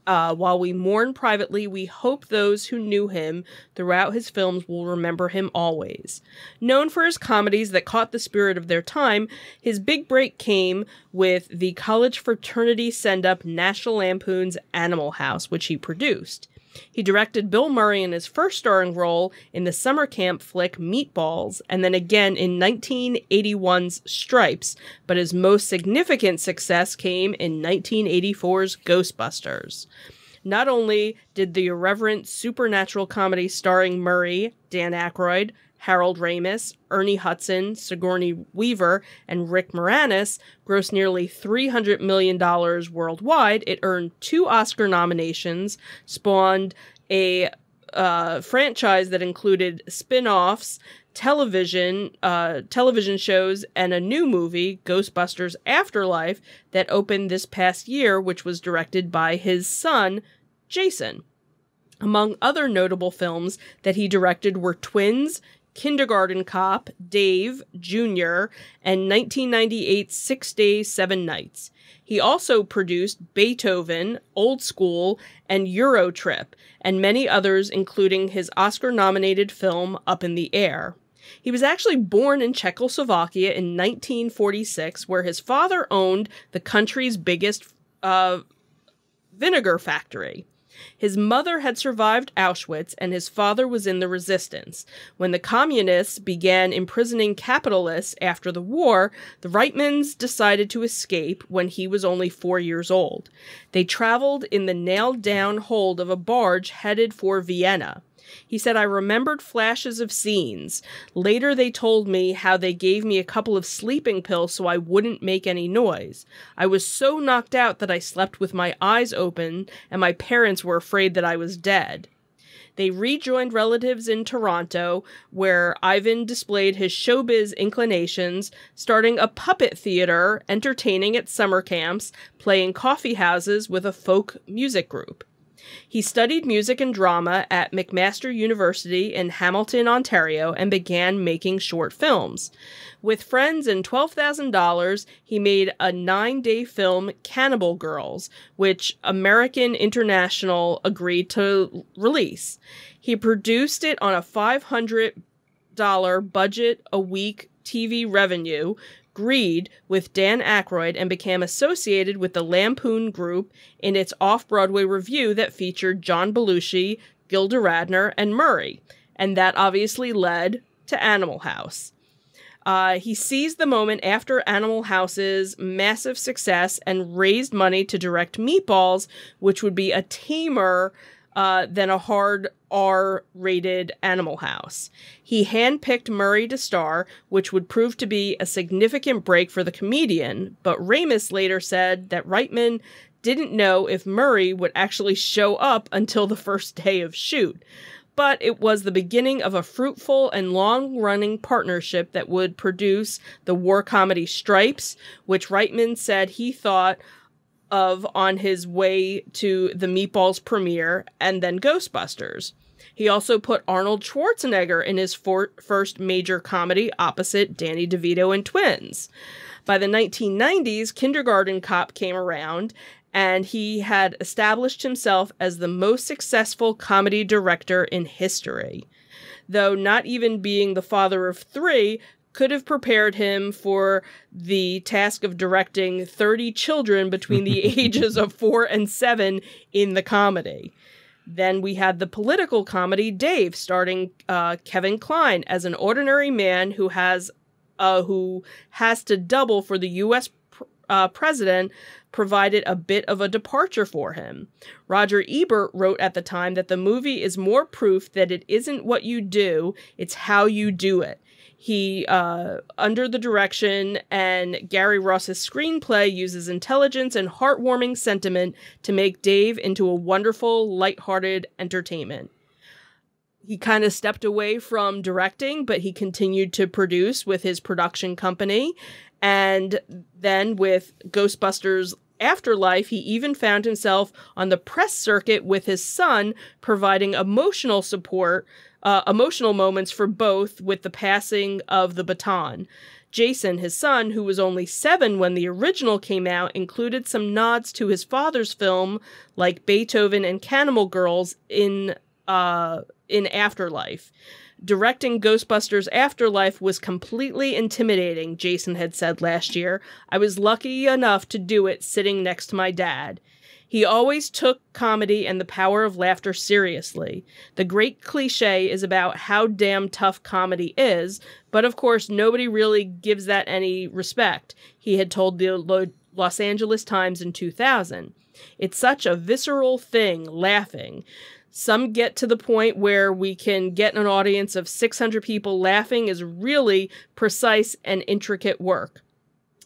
Uh, while we mourn privately, we hope those who knew him throughout his films will remember him always. Known for his comedies that caught the spirit of their time, his big break came with the college fraternity send up National Lampoon's Animal House, which he produced. He directed Bill Murray in his first starring role in the summer camp flick Meatballs, and then again in 1981's Stripes, but his most significant success came in 1984's Ghostbusters. Not only did the irreverent supernatural comedy starring Murray, Dan Aykroyd, Harold Ramis, Ernie Hudson, Sigourney Weaver, and Rick Moranis grossed nearly $300 million worldwide. It earned two Oscar nominations, spawned a uh, franchise that included spin-offs, television, uh, television shows, and a new movie, Ghostbusters Afterlife, that opened this past year, which was directed by his son, Jason. Among other notable films that he directed were Twins, Kindergarten Cop, Dave, Jr., and 1998's Six Days, Seven Nights. He also produced Beethoven, Old School, and Eurotrip, and many others, including his Oscar nominated film Up in the Air. He was actually born in Czechoslovakia in 1946, where his father owned the country's biggest uh, vinegar factory. His mother had survived Auschwitz and his father was in the resistance. When the communists began imprisoning capitalists after the war, the Reitmans decided to escape when he was only four years old. They traveled in the nailed down hold of a barge headed for Vienna. He said, I remembered flashes of scenes. Later, they told me how they gave me a couple of sleeping pills so I wouldn't make any noise. I was so knocked out that I slept with my eyes open, and my parents were afraid that I was dead. They rejoined relatives in Toronto, where Ivan displayed his showbiz inclinations, starting a puppet theater, entertaining at summer camps, playing coffee houses with a folk music group. He studied music and drama at McMaster University in Hamilton, Ontario, and began making short films. With friends and $12,000, he made a nine day film, Cannibal Girls, which American International agreed to release. He produced it on a $500 budget a week TV revenue, Greed with Dan Aykroyd and became associated with the Lampoon Group in its off Broadway revue that featured John Belushi, Gilda Radner, and Murray. And that obviously led to Animal House. Uh, he seized the moment after Animal House's massive success and raised money to direct Meatballs, which would be a tamer uh, than a hard R rated Animal House. He handpicked Murray to star, which would prove to be a significant break for the comedian, but Ramis later said that Reitman didn't know if Murray would actually show up until the first day of shoot. But it was the beginning of a fruitful and long running partnership that would produce the war comedy Stripes, which Reitman said he thought of on his way to the Meatballs premiere and then Ghostbusters. He also put Arnold Schwarzenegger in his for- first major comedy opposite Danny DeVito and Twins. By the 1990s, Kindergarten Cop came around, and he had established himself as the most successful comedy director in history. Though not even being the father of three, could have prepared him for the task of directing 30 children between the ages of 4 and 7 in the comedy. Then we had the political comedy Dave, starring uh, Kevin Kline as an ordinary man who has uh, who has to double for the U.S. Pr- uh, president, provided a bit of a departure for him. Roger Ebert wrote at the time that the movie is more proof that it isn't what you do; it's how you do it. He, uh, under the direction and Gary Ross's screenplay, uses intelligence and heartwarming sentiment to make Dave into a wonderful, light-hearted entertainment. He kind of stepped away from directing, but he continued to produce with his production company. And then with Ghostbusters Afterlife, he even found himself on the press circuit with his son, providing emotional support uh, emotional moments for both with the passing of the baton. Jason, his son, who was only seven when the original came out, included some nods to his father's film, like Beethoven and Cannibal Girls, in uh, in Afterlife. Directing Ghostbusters Afterlife was completely intimidating, Jason had said last year. I was lucky enough to do it sitting next to my dad. He always took comedy and the power of laughter seriously. The great cliche is about how damn tough comedy is, but of course, nobody really gives that any respect, he had told the Los Angeles Times in 2000. It's such a visceral thing, laughing. Some get to the point where we can get an audience of 600 people laughing is really precise and intricate work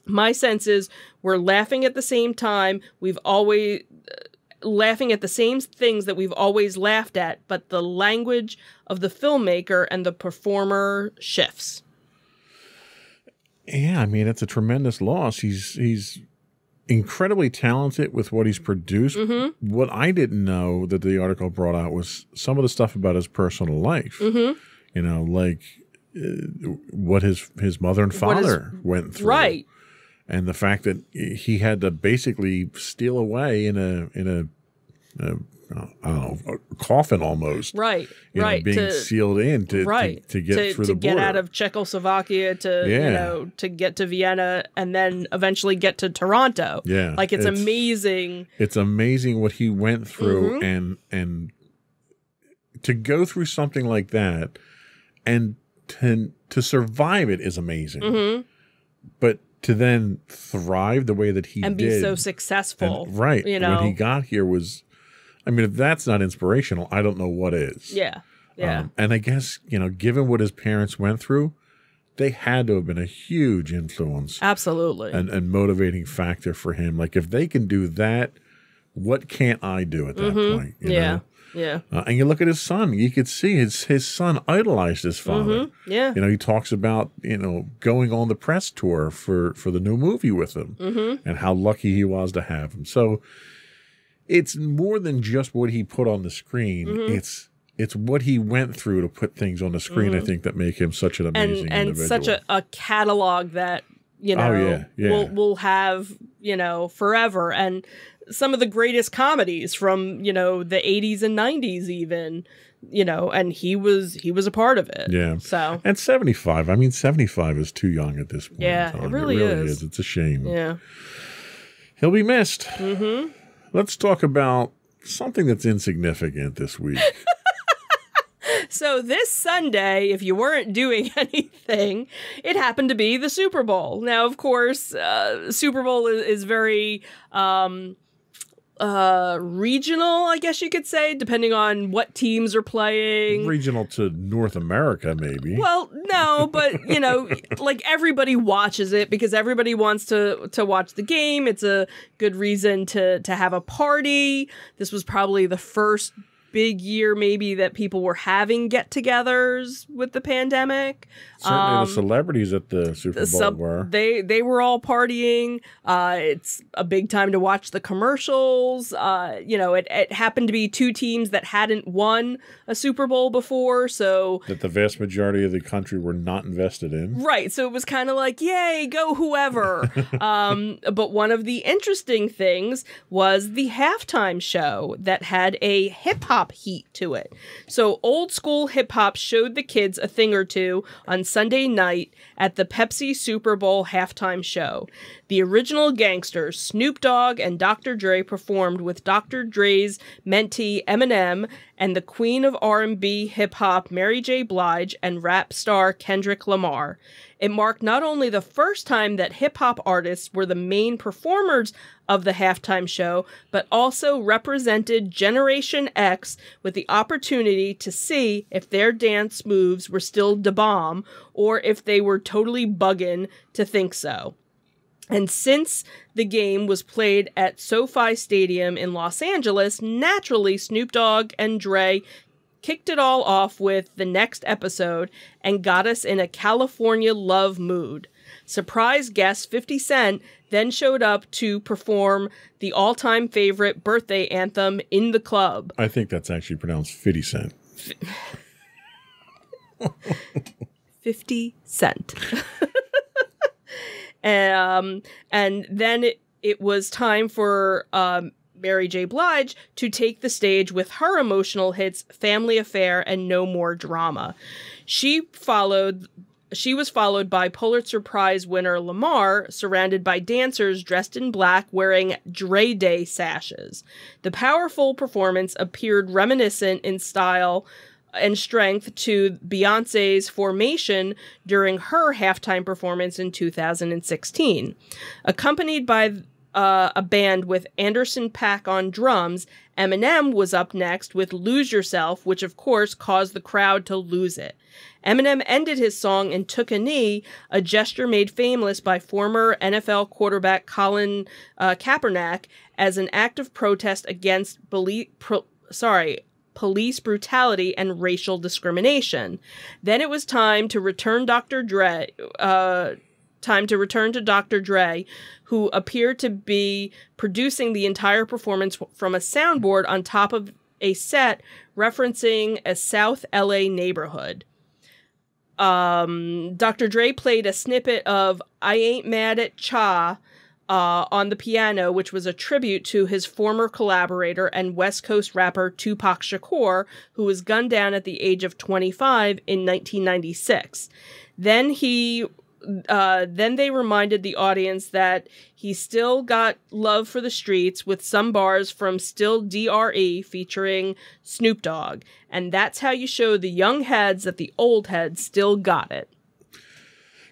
my sense is we're laughing at the same time. We've always uh, laughing at the same things that we've always laughed at, but the language of the filmmaker and the performer shifts. Yeah, I mean it's a tremendous loss. He's he's incredibly talented with what he's produced. Mm-hmm. What I didn't know that the article brought out was some of the stuff about his personal life. Mm-hmm. You know, like uh, what his his mother and father went through. Right and the fact that he had to basically steal away in a in a, a I don't know, a coffin almost. Right, you right. Know, being to, sealed in to, right. to, to get to, through to the get border. out of Czechoslovakia to Yeah. you know to get to Vienna and then eventually get to Toronto. Yeah, like it's, it's- amazing. It's amazing what he went through Mhm. and and to go through something like that and to to survive it is amazing. hmm But to then thrive the way that he And did be so and- successful, right you know. when he got here was I mean if that's not inspirational, I don't know what is. Yeah, yeah, Um, and I guess, you know, given what his parents went through, they had to have been a huge influence absolutely. and, and motivating factor for him. Like if they can do that what can't I do at that point? you Mm-hmm. yeah. know? Yeah. Uh, and you look at his son, you could see his his son idolized his father. Mm-hmm. Yeah. You know, he talks about you know going on the press tour for for the new movie with him, Mm-hmm. and how lucky he was to have him. So it's more than just what he put on the screen. Mm-hmm. It's it's what he went through to put things on the screen. I think that make him such an amazing Mm-hmm. and and individual. such a, a catalog that you know Oh, yeah, yeah. will will have you know forever and some of the greatest comedies from you know the 80s and 90s even you know and he was he was a part of it Yeah. so and seventy five. I mean, seventy five is too young at this point. in Yeah, it time. really is. It's a shame. yeah He'll be missed. Mm-hmm. Let's talk about something that's insignificant this week. So this Sunday, if you weren't doing anything, it happened to be the Super Bowl. Now, of course, uh, Super Bowl is, is very um, uh, regional, I guess you could say, depending on what teams are playing. Regional to North America, maybe. Well, no, but you know, like everybody watches it because everybody wants to to watch the game. It's a good reason to to have a party. This was probably the first big year maybe that people were having get-togethers with the pandemic. Certainly, the celebrities at the Super Bowl Some- were. they they were all partying. Uh, it's a big time to watch the commercials. Uh, you know, it, it happened to be two teams that hadn't won a Super Bowl before, so that the vast majority of the country were not invested in. Right. So it was kind of like, yay, go whoever. um, but one of the interesting things was the halftime show that had a hip hop heat to it. So old school hip hop showed the kids a thing or two on Sunday night at the Pepsi Super Bowl halftime show. The original gangsters, Snoop Dogg and Dr. Dre, performed with Dr. Dre's mentee Eminem and the queen of R&B hip hop Mary J. Blige and rap star Kendrick Lamar. It marked not only the first time that hip hop artists were the main performers of the halftime show, but also represented Generation X with the opportunity to see if their dance moves were still da bomb or if they were totally buggin' to think so. And since the game was played at SoFi Stadium in Los Angeles, naturally Snoop Dogg and Dre kicked it all off with the next episode and got us in a California love mood. Surprise guest 50 Cent then showed up to perform the all time favorite birthday anthem in the club. I think that's actually pronounced 50 Cent. 50 Cent. um, and then it, it was time for um, Mary J. Blige to take the stage with her emotional hits Family Affair and No More Drama. She followed she was followed by Pulitzer Prize winner Lamar, surrounded by dancers dressed in black wearing Dre Day sashes. The powerful performance appeared reminiscent in style and strength to Beyonce's Formation during her halftime performance in 2016. Accompanied by uh, a band with Anderson .Paak on drums, Eminem was up next with Lose Yourself, which of course caused the crowd to lose it. Eminem ended his song and took a knee, a gesture made famous by former NFL quarterback Colin uh, Kaepernick as an act of protest against belie- pro- sorry, police brutality and racial discrimination. Then it was time to return Dr. Dre. Uh, time to return to Dr. Dre, who appeared to be producing the entire performance from a soundboard on top of a set referencing a South LA neighborhood. Um, Dr. Dre played a snippet of I Ain't Mad at Cha uh, on the piano, which was a tribute to his former collaborator and West Coast rapper Tupac Shakur, who was gunned down at the age of 25 in 1996. Then he uh, then they reminded the audience that he still got love for the streets with some bars from Still DRE featuring Snoop Dogg. And that's how you show the young heads that the old heads still got it.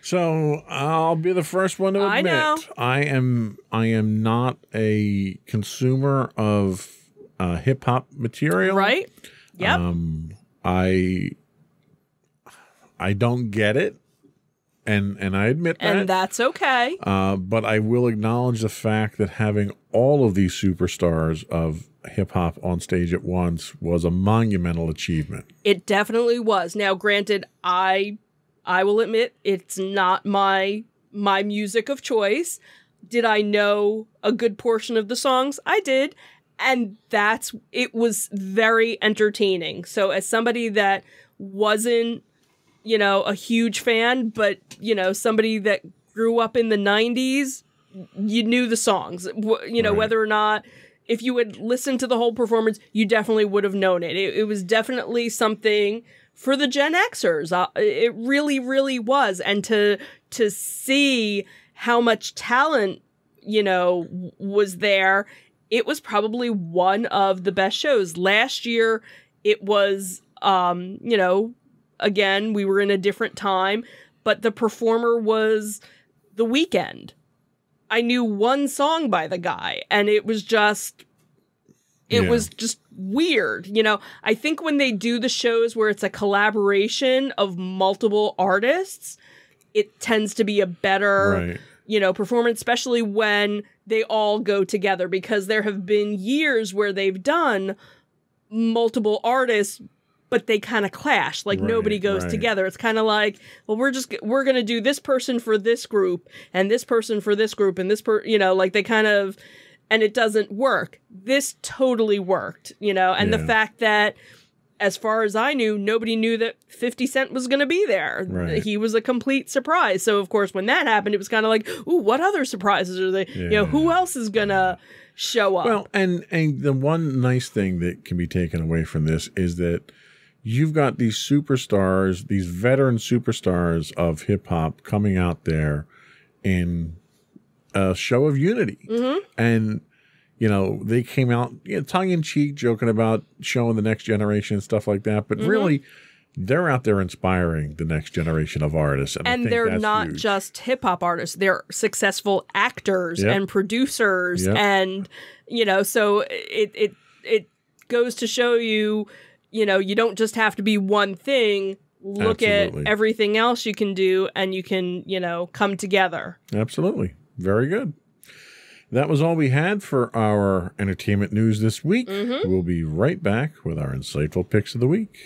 So I'll be the first one to I admit know. I am I am not a consumer of uh, hip hop material. Right? Yep. Um, I I don't get it. and and I admit that. and that's okay. Uh, but I will acknowledge the fact that having all of these superstars of hip hop on stage at once was a monumental achievement. It definitely was. Now, granted, I I will admit it's not my my music of choice. Did I know a good portion of the songs? I did. And that's it was very entertaining. So as somebody that wasn't, you know, a huge fan, but you know, somebody that grew up in the 90s, you knew the songs. You know, Right. whether or not if you had listened to the whole performance, you definitely would have known it. It, it was definitely something for the Gen Xers. Uh, it really, really was, and to to see how much talent you know w- was there, it was probably one of the best shows. Last year, it was, um, you know, again we were in a different time, but the performer was the Weeknd. I knew one song by the guy, and it was just, it Yeah. was just weird. You know, I think when they do the shows where it's a collaboration of multiple artists, it tends to be a better, Right. you know, performance, especially when they all go together, because there have been years where they've done multiple artists but they kind of clash like Right, nobody goes right. together it's kind of like well we're just we're going to do this person for this group and this person for this group and this per you know like they kind of and it doesn't work this totally worked you know and the fact that as far as I knew, nobody knew that 50 Cent was going to be there. Right. He was a complete surprise. So, of course, when that happened, it was kind of like, ooh, what other surprises are they? You know, who else is going to show up? Well, and and the one nice thing that can be taken away from this is that you've got these superstars, these veteran superstars of hip hop coming out there in a show of unity. Mhm. And you know, they came out you know, tongue in cheek joking about showing the next generation and stuff like that, but Mhm. really they're out there inspiring the next generation of artists. And, I and they're not huge. just hip hop artists they're successful actors Yep. and producers Yep. and you know so it it it goes to show you you know you don't just have to be one thing look Absolutely. at everything else you can do and you can you know come together Absolutely. Very good. That was all we had for our entertainment news this week. Mhm. We'll be right back with our insightful picks of the week.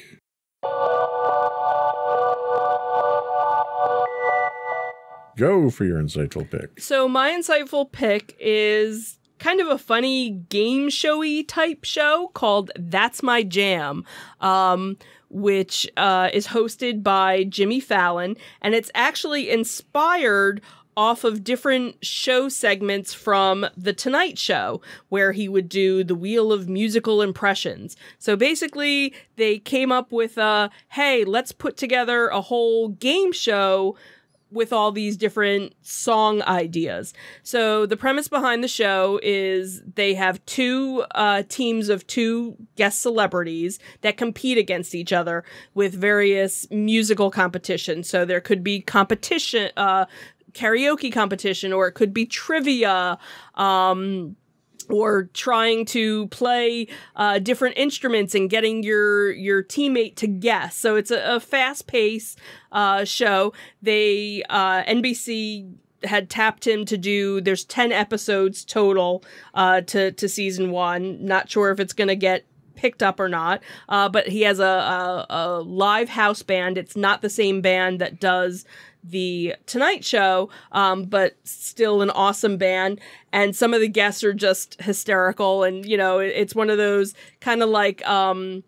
Go for your insightful pick. so my insightful pick is kind of a funny game showy type show called That's My Jam. Um which uh, is hosted by Jimmy Fallon, and it's actually inspired off of different show segments from The Tonight Show, where he would do the Wheel of Musical Impressions. So basically, they came up with a hey, let's put together a whole game show with all these different song ideas. So the premise behind the show is they have two uh, teams of two guest celebrities that compete against each other with various musical competitions. So there could be competition, uh, karaoke competition, or it could be trivia. Um, or trying to play uh, different instruments and getting your your teammate to guess. So it's a, a fast paced uh, show. They uh, NBC had tapped him to do. There's ten episodes total uh, to to season one. Not sure if it's gonna get picked up or not. Uh, but he has a, a, a live house band. It's not the same band that does the Tonight Show, um, but still an awesome band. And some of the guests are just hysterical. And, you know, it- it's one of those kind of like, um,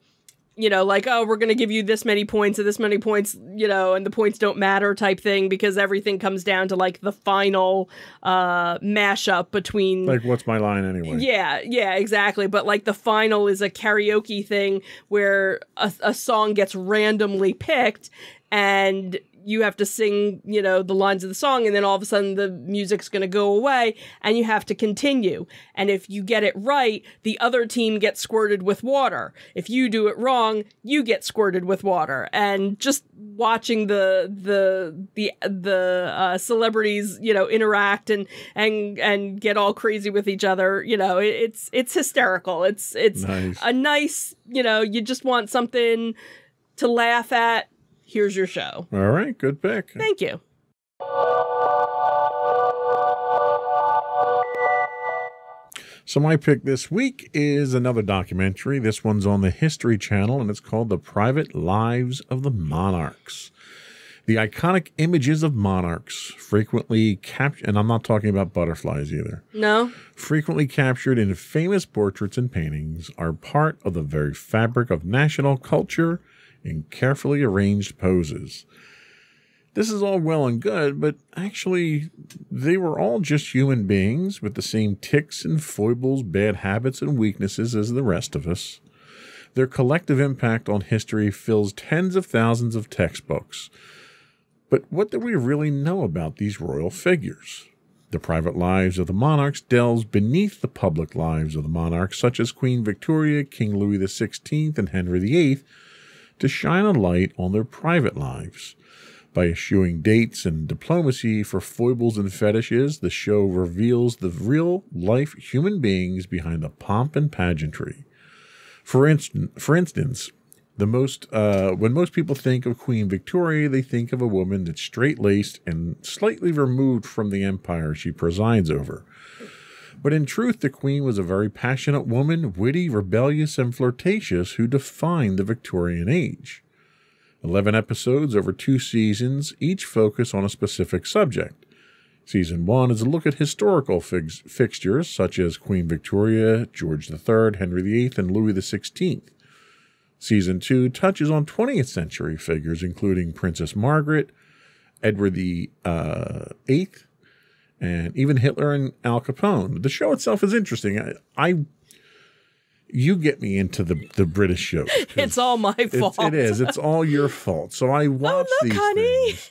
you know, like, oh, we're going to give you this many points and this many points, you know, and the points don't matter type thing because everything comes down to like the final uh, mashup between. Like, what's my line anyway? Yeah, yeah, exactly. But like the final is a karaoke thing where a, a song gets randomly picked and you have to sing, you know, the lines of the song and then all of a sudden the music's going to go away and you have to continue. And if you get it right, the other team gets squirted with water. If you do it wrong, you get squirted with water. And just watching the the the the uh, celebrities, you know, interact and and and get all crazy with each other, you know, it, it's it's hysterical. It's it's Nice. a nice, you know, you just want something to laugh at here's your show. All right, good pick. Thank you. So, my pick this week is another documentary. This one's on the History Channel and it's called The Private Lives of the Monarchs. The iconic images of monarchs frequently captured, and I'm not talking about butterflies either. No. Frequently captured in famous portraits and paintings are part of the very fabric of national culture in carefully arranged poses. This is all well and good, but actually, they were all just human beings with the same tics and foibles, bad habits, and weaknesses as the rest of us. Their collective impact on history fills tens of thousands of textbooks. But what do we really know about these royal figures? The private lives of the monarchs delves beneath the public lives of the monarchs, such as Queen Victoria, King Louis XVI, and Henry VIII, to shine a light on their private lives. By eschewing dates and diplomacy for foibles and fetishes, the show reveals the real life human beings behind the pomp and pageantry. For, for instance, the most uh, when most people think of Queen Victoria, they think of a woman that's straight laced and slightly removed from the empire she presides over. But in truth, the Queen was a very passionate woman, witty, rebellious, and flirtatious, who defined the Victorian age. Eleven episodes over two seasons, each focus on a specific subject. Season one is a look at historical fix- fixtures such as Queen Victoria, George III, Henry VIII, and Louis XVI. Season 2 touches on 20th century figures, including Princess Margaret, Edward the uh, Eighth, and even Hitler and Al Capone. The show itself is interesting. I, I you get me into the, the British shows. 'cause It's all my fault. it is. It's all your fault. So I watch look, these honey. things.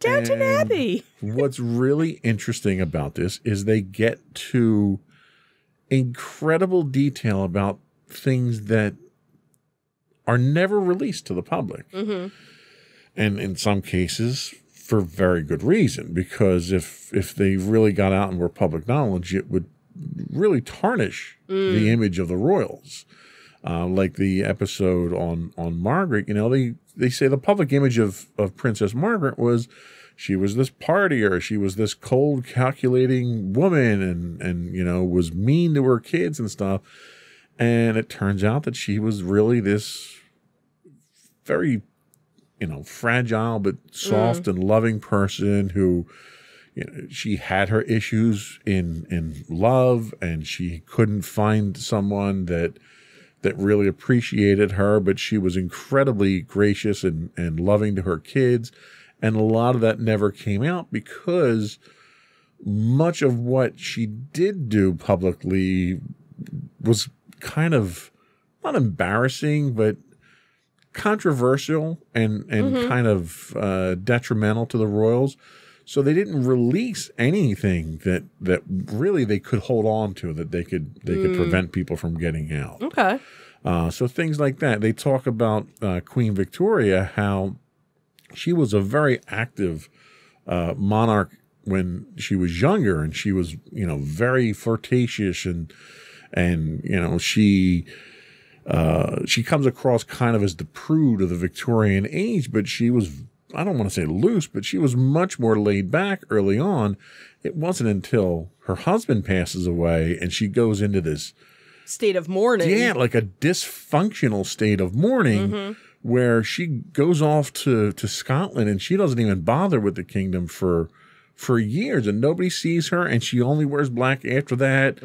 Downton Abbey. What's really interesting about this is they get to incredible detail about things that are never released to the public. Mm-hmm. And in some cases, for very good reason, because if if they really got out and were public knowledge, it would really tarnish the image of the royals. Uh, like the episode on on Margaret, you know, they they say the public image of of Princess Margaret was she was this partier, she was this cold, calculating woman, and and you know was mean to her kids and stuff. And it turns out that she was really this very, you know, fragile but soft mm. and loving person who you know, she had her issues in in love and she couldn't find someone that that really appreciated her but she was incredibly gracious and and loving to her kids. And a lot of that never came out because much of what she did do publicly was kind of not embarrassing but controversial and and kind of uh, detrimental to the royals so they didn't release anything that that really they could hold on to that they could they could prevent people from getting out. Okay. Uh, so things like that. They talk about uh, Queen Victoria, how she was a very active uh, monarch when she was younger, and she was you know very flirtatious and and you know she. Uh, she comes across kind of as the prude of the Victorian age, but she was I don't want to say loose, but she was much more laid back early on. It wasn't until her husband passes away and she goes into this, State of mourning. yeah, like a dysfunctional state of mourning where she goes off to, to Scotland and she doesn't even bother with the kingdom for for years and nobody sees her and she only wears black after that.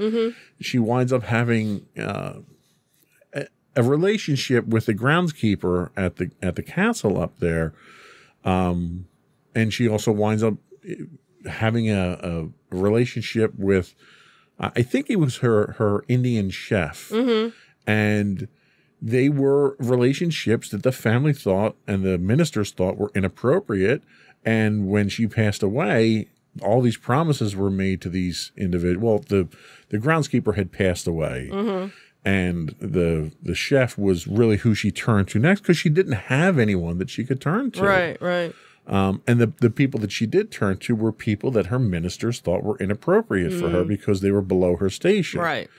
She winds up having uh, a, relationship with the groundskeeper at the at the castle up there um, and she also winds up eh, having a, a relationship with I think it was her her Indian chef, and they were relationships that the family thought and the ministers thought were inappropriate. And when she passed away, all these promises were made to these individuals. Well, the the groundskeeper had passed away, and the the chef was really who she turned to next because she didn't have anyone that she could turn to. Right, right. Um, and the, the people that she did turn to were people that her ministers thought were inappropriate for her because they were below her station. Right.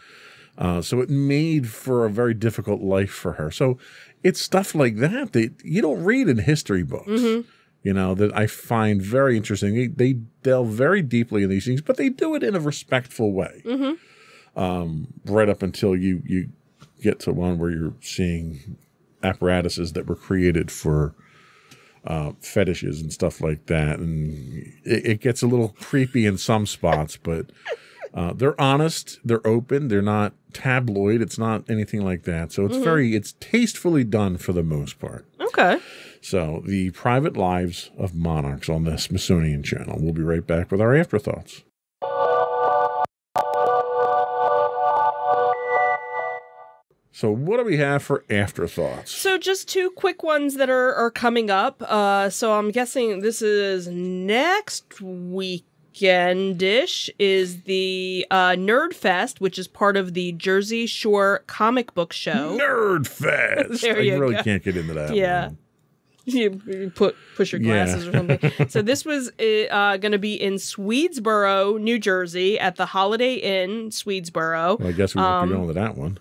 Uh, so it made for a very difficult life for her. So it's stuff like that that you don't read in history books. You know that I find very interesting. They, they delve very deeply in these things, but they do it in a respectful way. Um, right up until you you get to one where you're seeing apparatuses that were created for uh, fetishes and stuff like that, and it, it gets a little creepy in some spots, but. Uh, they're honest. They're open. They're not tabloid. It's not anything like that. So it's very, it's tastefully done for the most part. Okay. So the private lives of monarchs on the Smithsonian Channel. We'll be right back with our afterthoughts. So what do we have for afterthoughts? So just two quick ones that are, are coming up. Uh, so I'm guessing this is next weekendish is the uh, Nerd Fest, which is part of the Jersey Shore comic book show. Nerd Fest. There I you really go. can't get into that. Yeah. one. you, you put push your Yeah. glasses or something. so this was uh, going to be in Swedesboro, New Jersey, at the Holiday Inn, Swedesboro. Well, I guess we won't Um, be going to that one.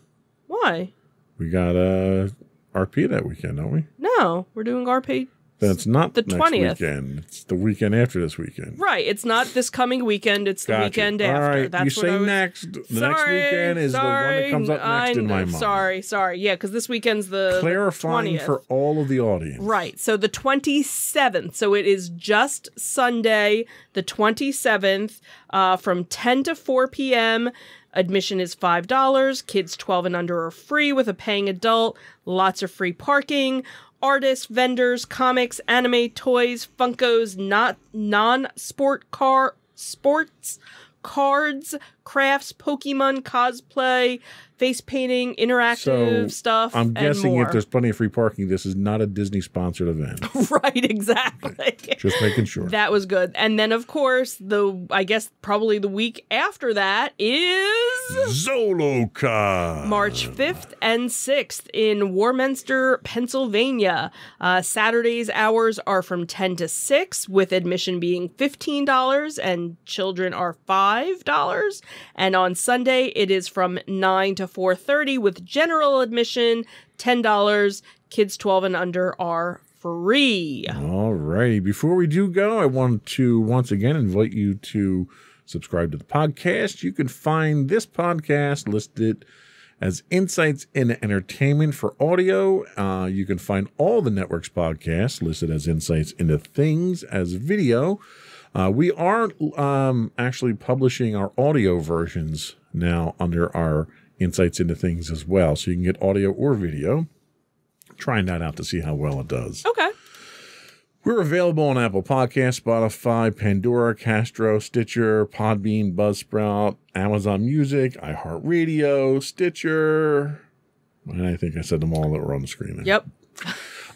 Why? We got uh, RP that weekend, don't we? No, we're doing RP. That's not The 20th. weekend. It's the weekend after this weekend. Right. It's not this coming weekend. It's the Gotcha. weekend All after. right, That's you what say was... next. The next Sorry, weekend is the one that sorry, comes up next I in my mind. Sorry, sorry. Yeah, because this weekend's the Clarifying 20th. for all of the audience. Right. So the 27th. So it is just Sunday, the 27th, uh, from 10 to 4 p.m. Admission is $5. Kids 12 and under are free with a paying adult. Lots of free parking. Artists, vendors, comics, anime, toys, Funkos, not non-sport car sports, cards, crafts, Pokemon cosplay, face painting, interactive So stuff. I'm guessing if there's plenty of free parking, this is not a Disney sponsored event. right, exactly. Just making sure. That was good. And then of course, the I guess probably the week after that is Zoloka. March 5th and 6th in Warminster, Pennsylvania. Uh, Saturday's hours are from 10 to 6, with admission being $15 and children are $5. And on Sunday, it is from 9 to 4.30 with general admission $10. Kids 12 and under are free. All righty. Before we do go, I want to once again invite you to subscribe to the podcast. You can find this podcast listed as Insights in Entertainment for audio. Uh, you can find all the network's podcasts listed as Insights into Things as video. Uh, we are um, actually publishing our audio versions now under our Insights into Things as well. So you can get audio or video. Trying that out to see how well it does. Okay. We're available on Apple Podcasts, Spotify, Pandora, Castro, Stitcher, Podbean, Buzzsprout, Amazon Music, iHeartRadio, Stitcher. And I think I said them all that were on the screen. Yep.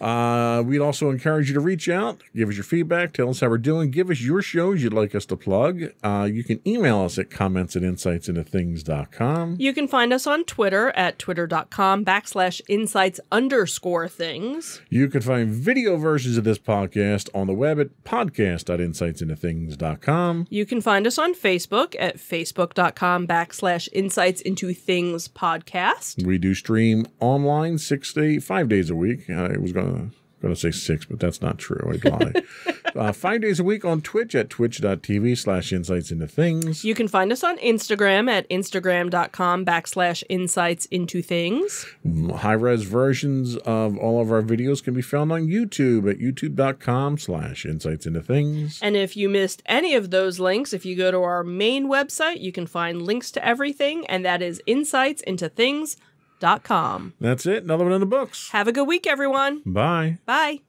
Uh, we'd also encourage you to reach out, give us your feedback, tell us how we're doing, give us your shows you'd like us to plug. Uh, you can email us at comments at insightsintothings.com. You can find us on Twitter at twitter.com backslash insights underscore things. You can find video versions of this podcast on the web at podcast.insightsintothings.com. You can find us on Facebook at facebook.com backslash insights into things podcast. We do stream online six day, five days a week. I was gonna gonna say six, but that's not true. I'd lie. uh, five days a week on Twitch at twitch.tv slash insights into things. You can find us on Instagram at instagram.com backslash insights into things. High res versions of all of our videos can be found on YouTube at youtube.com slash insights into things. And if you missed any of those links, if you go to our main website, you can find links to everything, and that is insightsintothings.com. That's it. Another one in the books. Have a good week, everyone. Bye. Bye.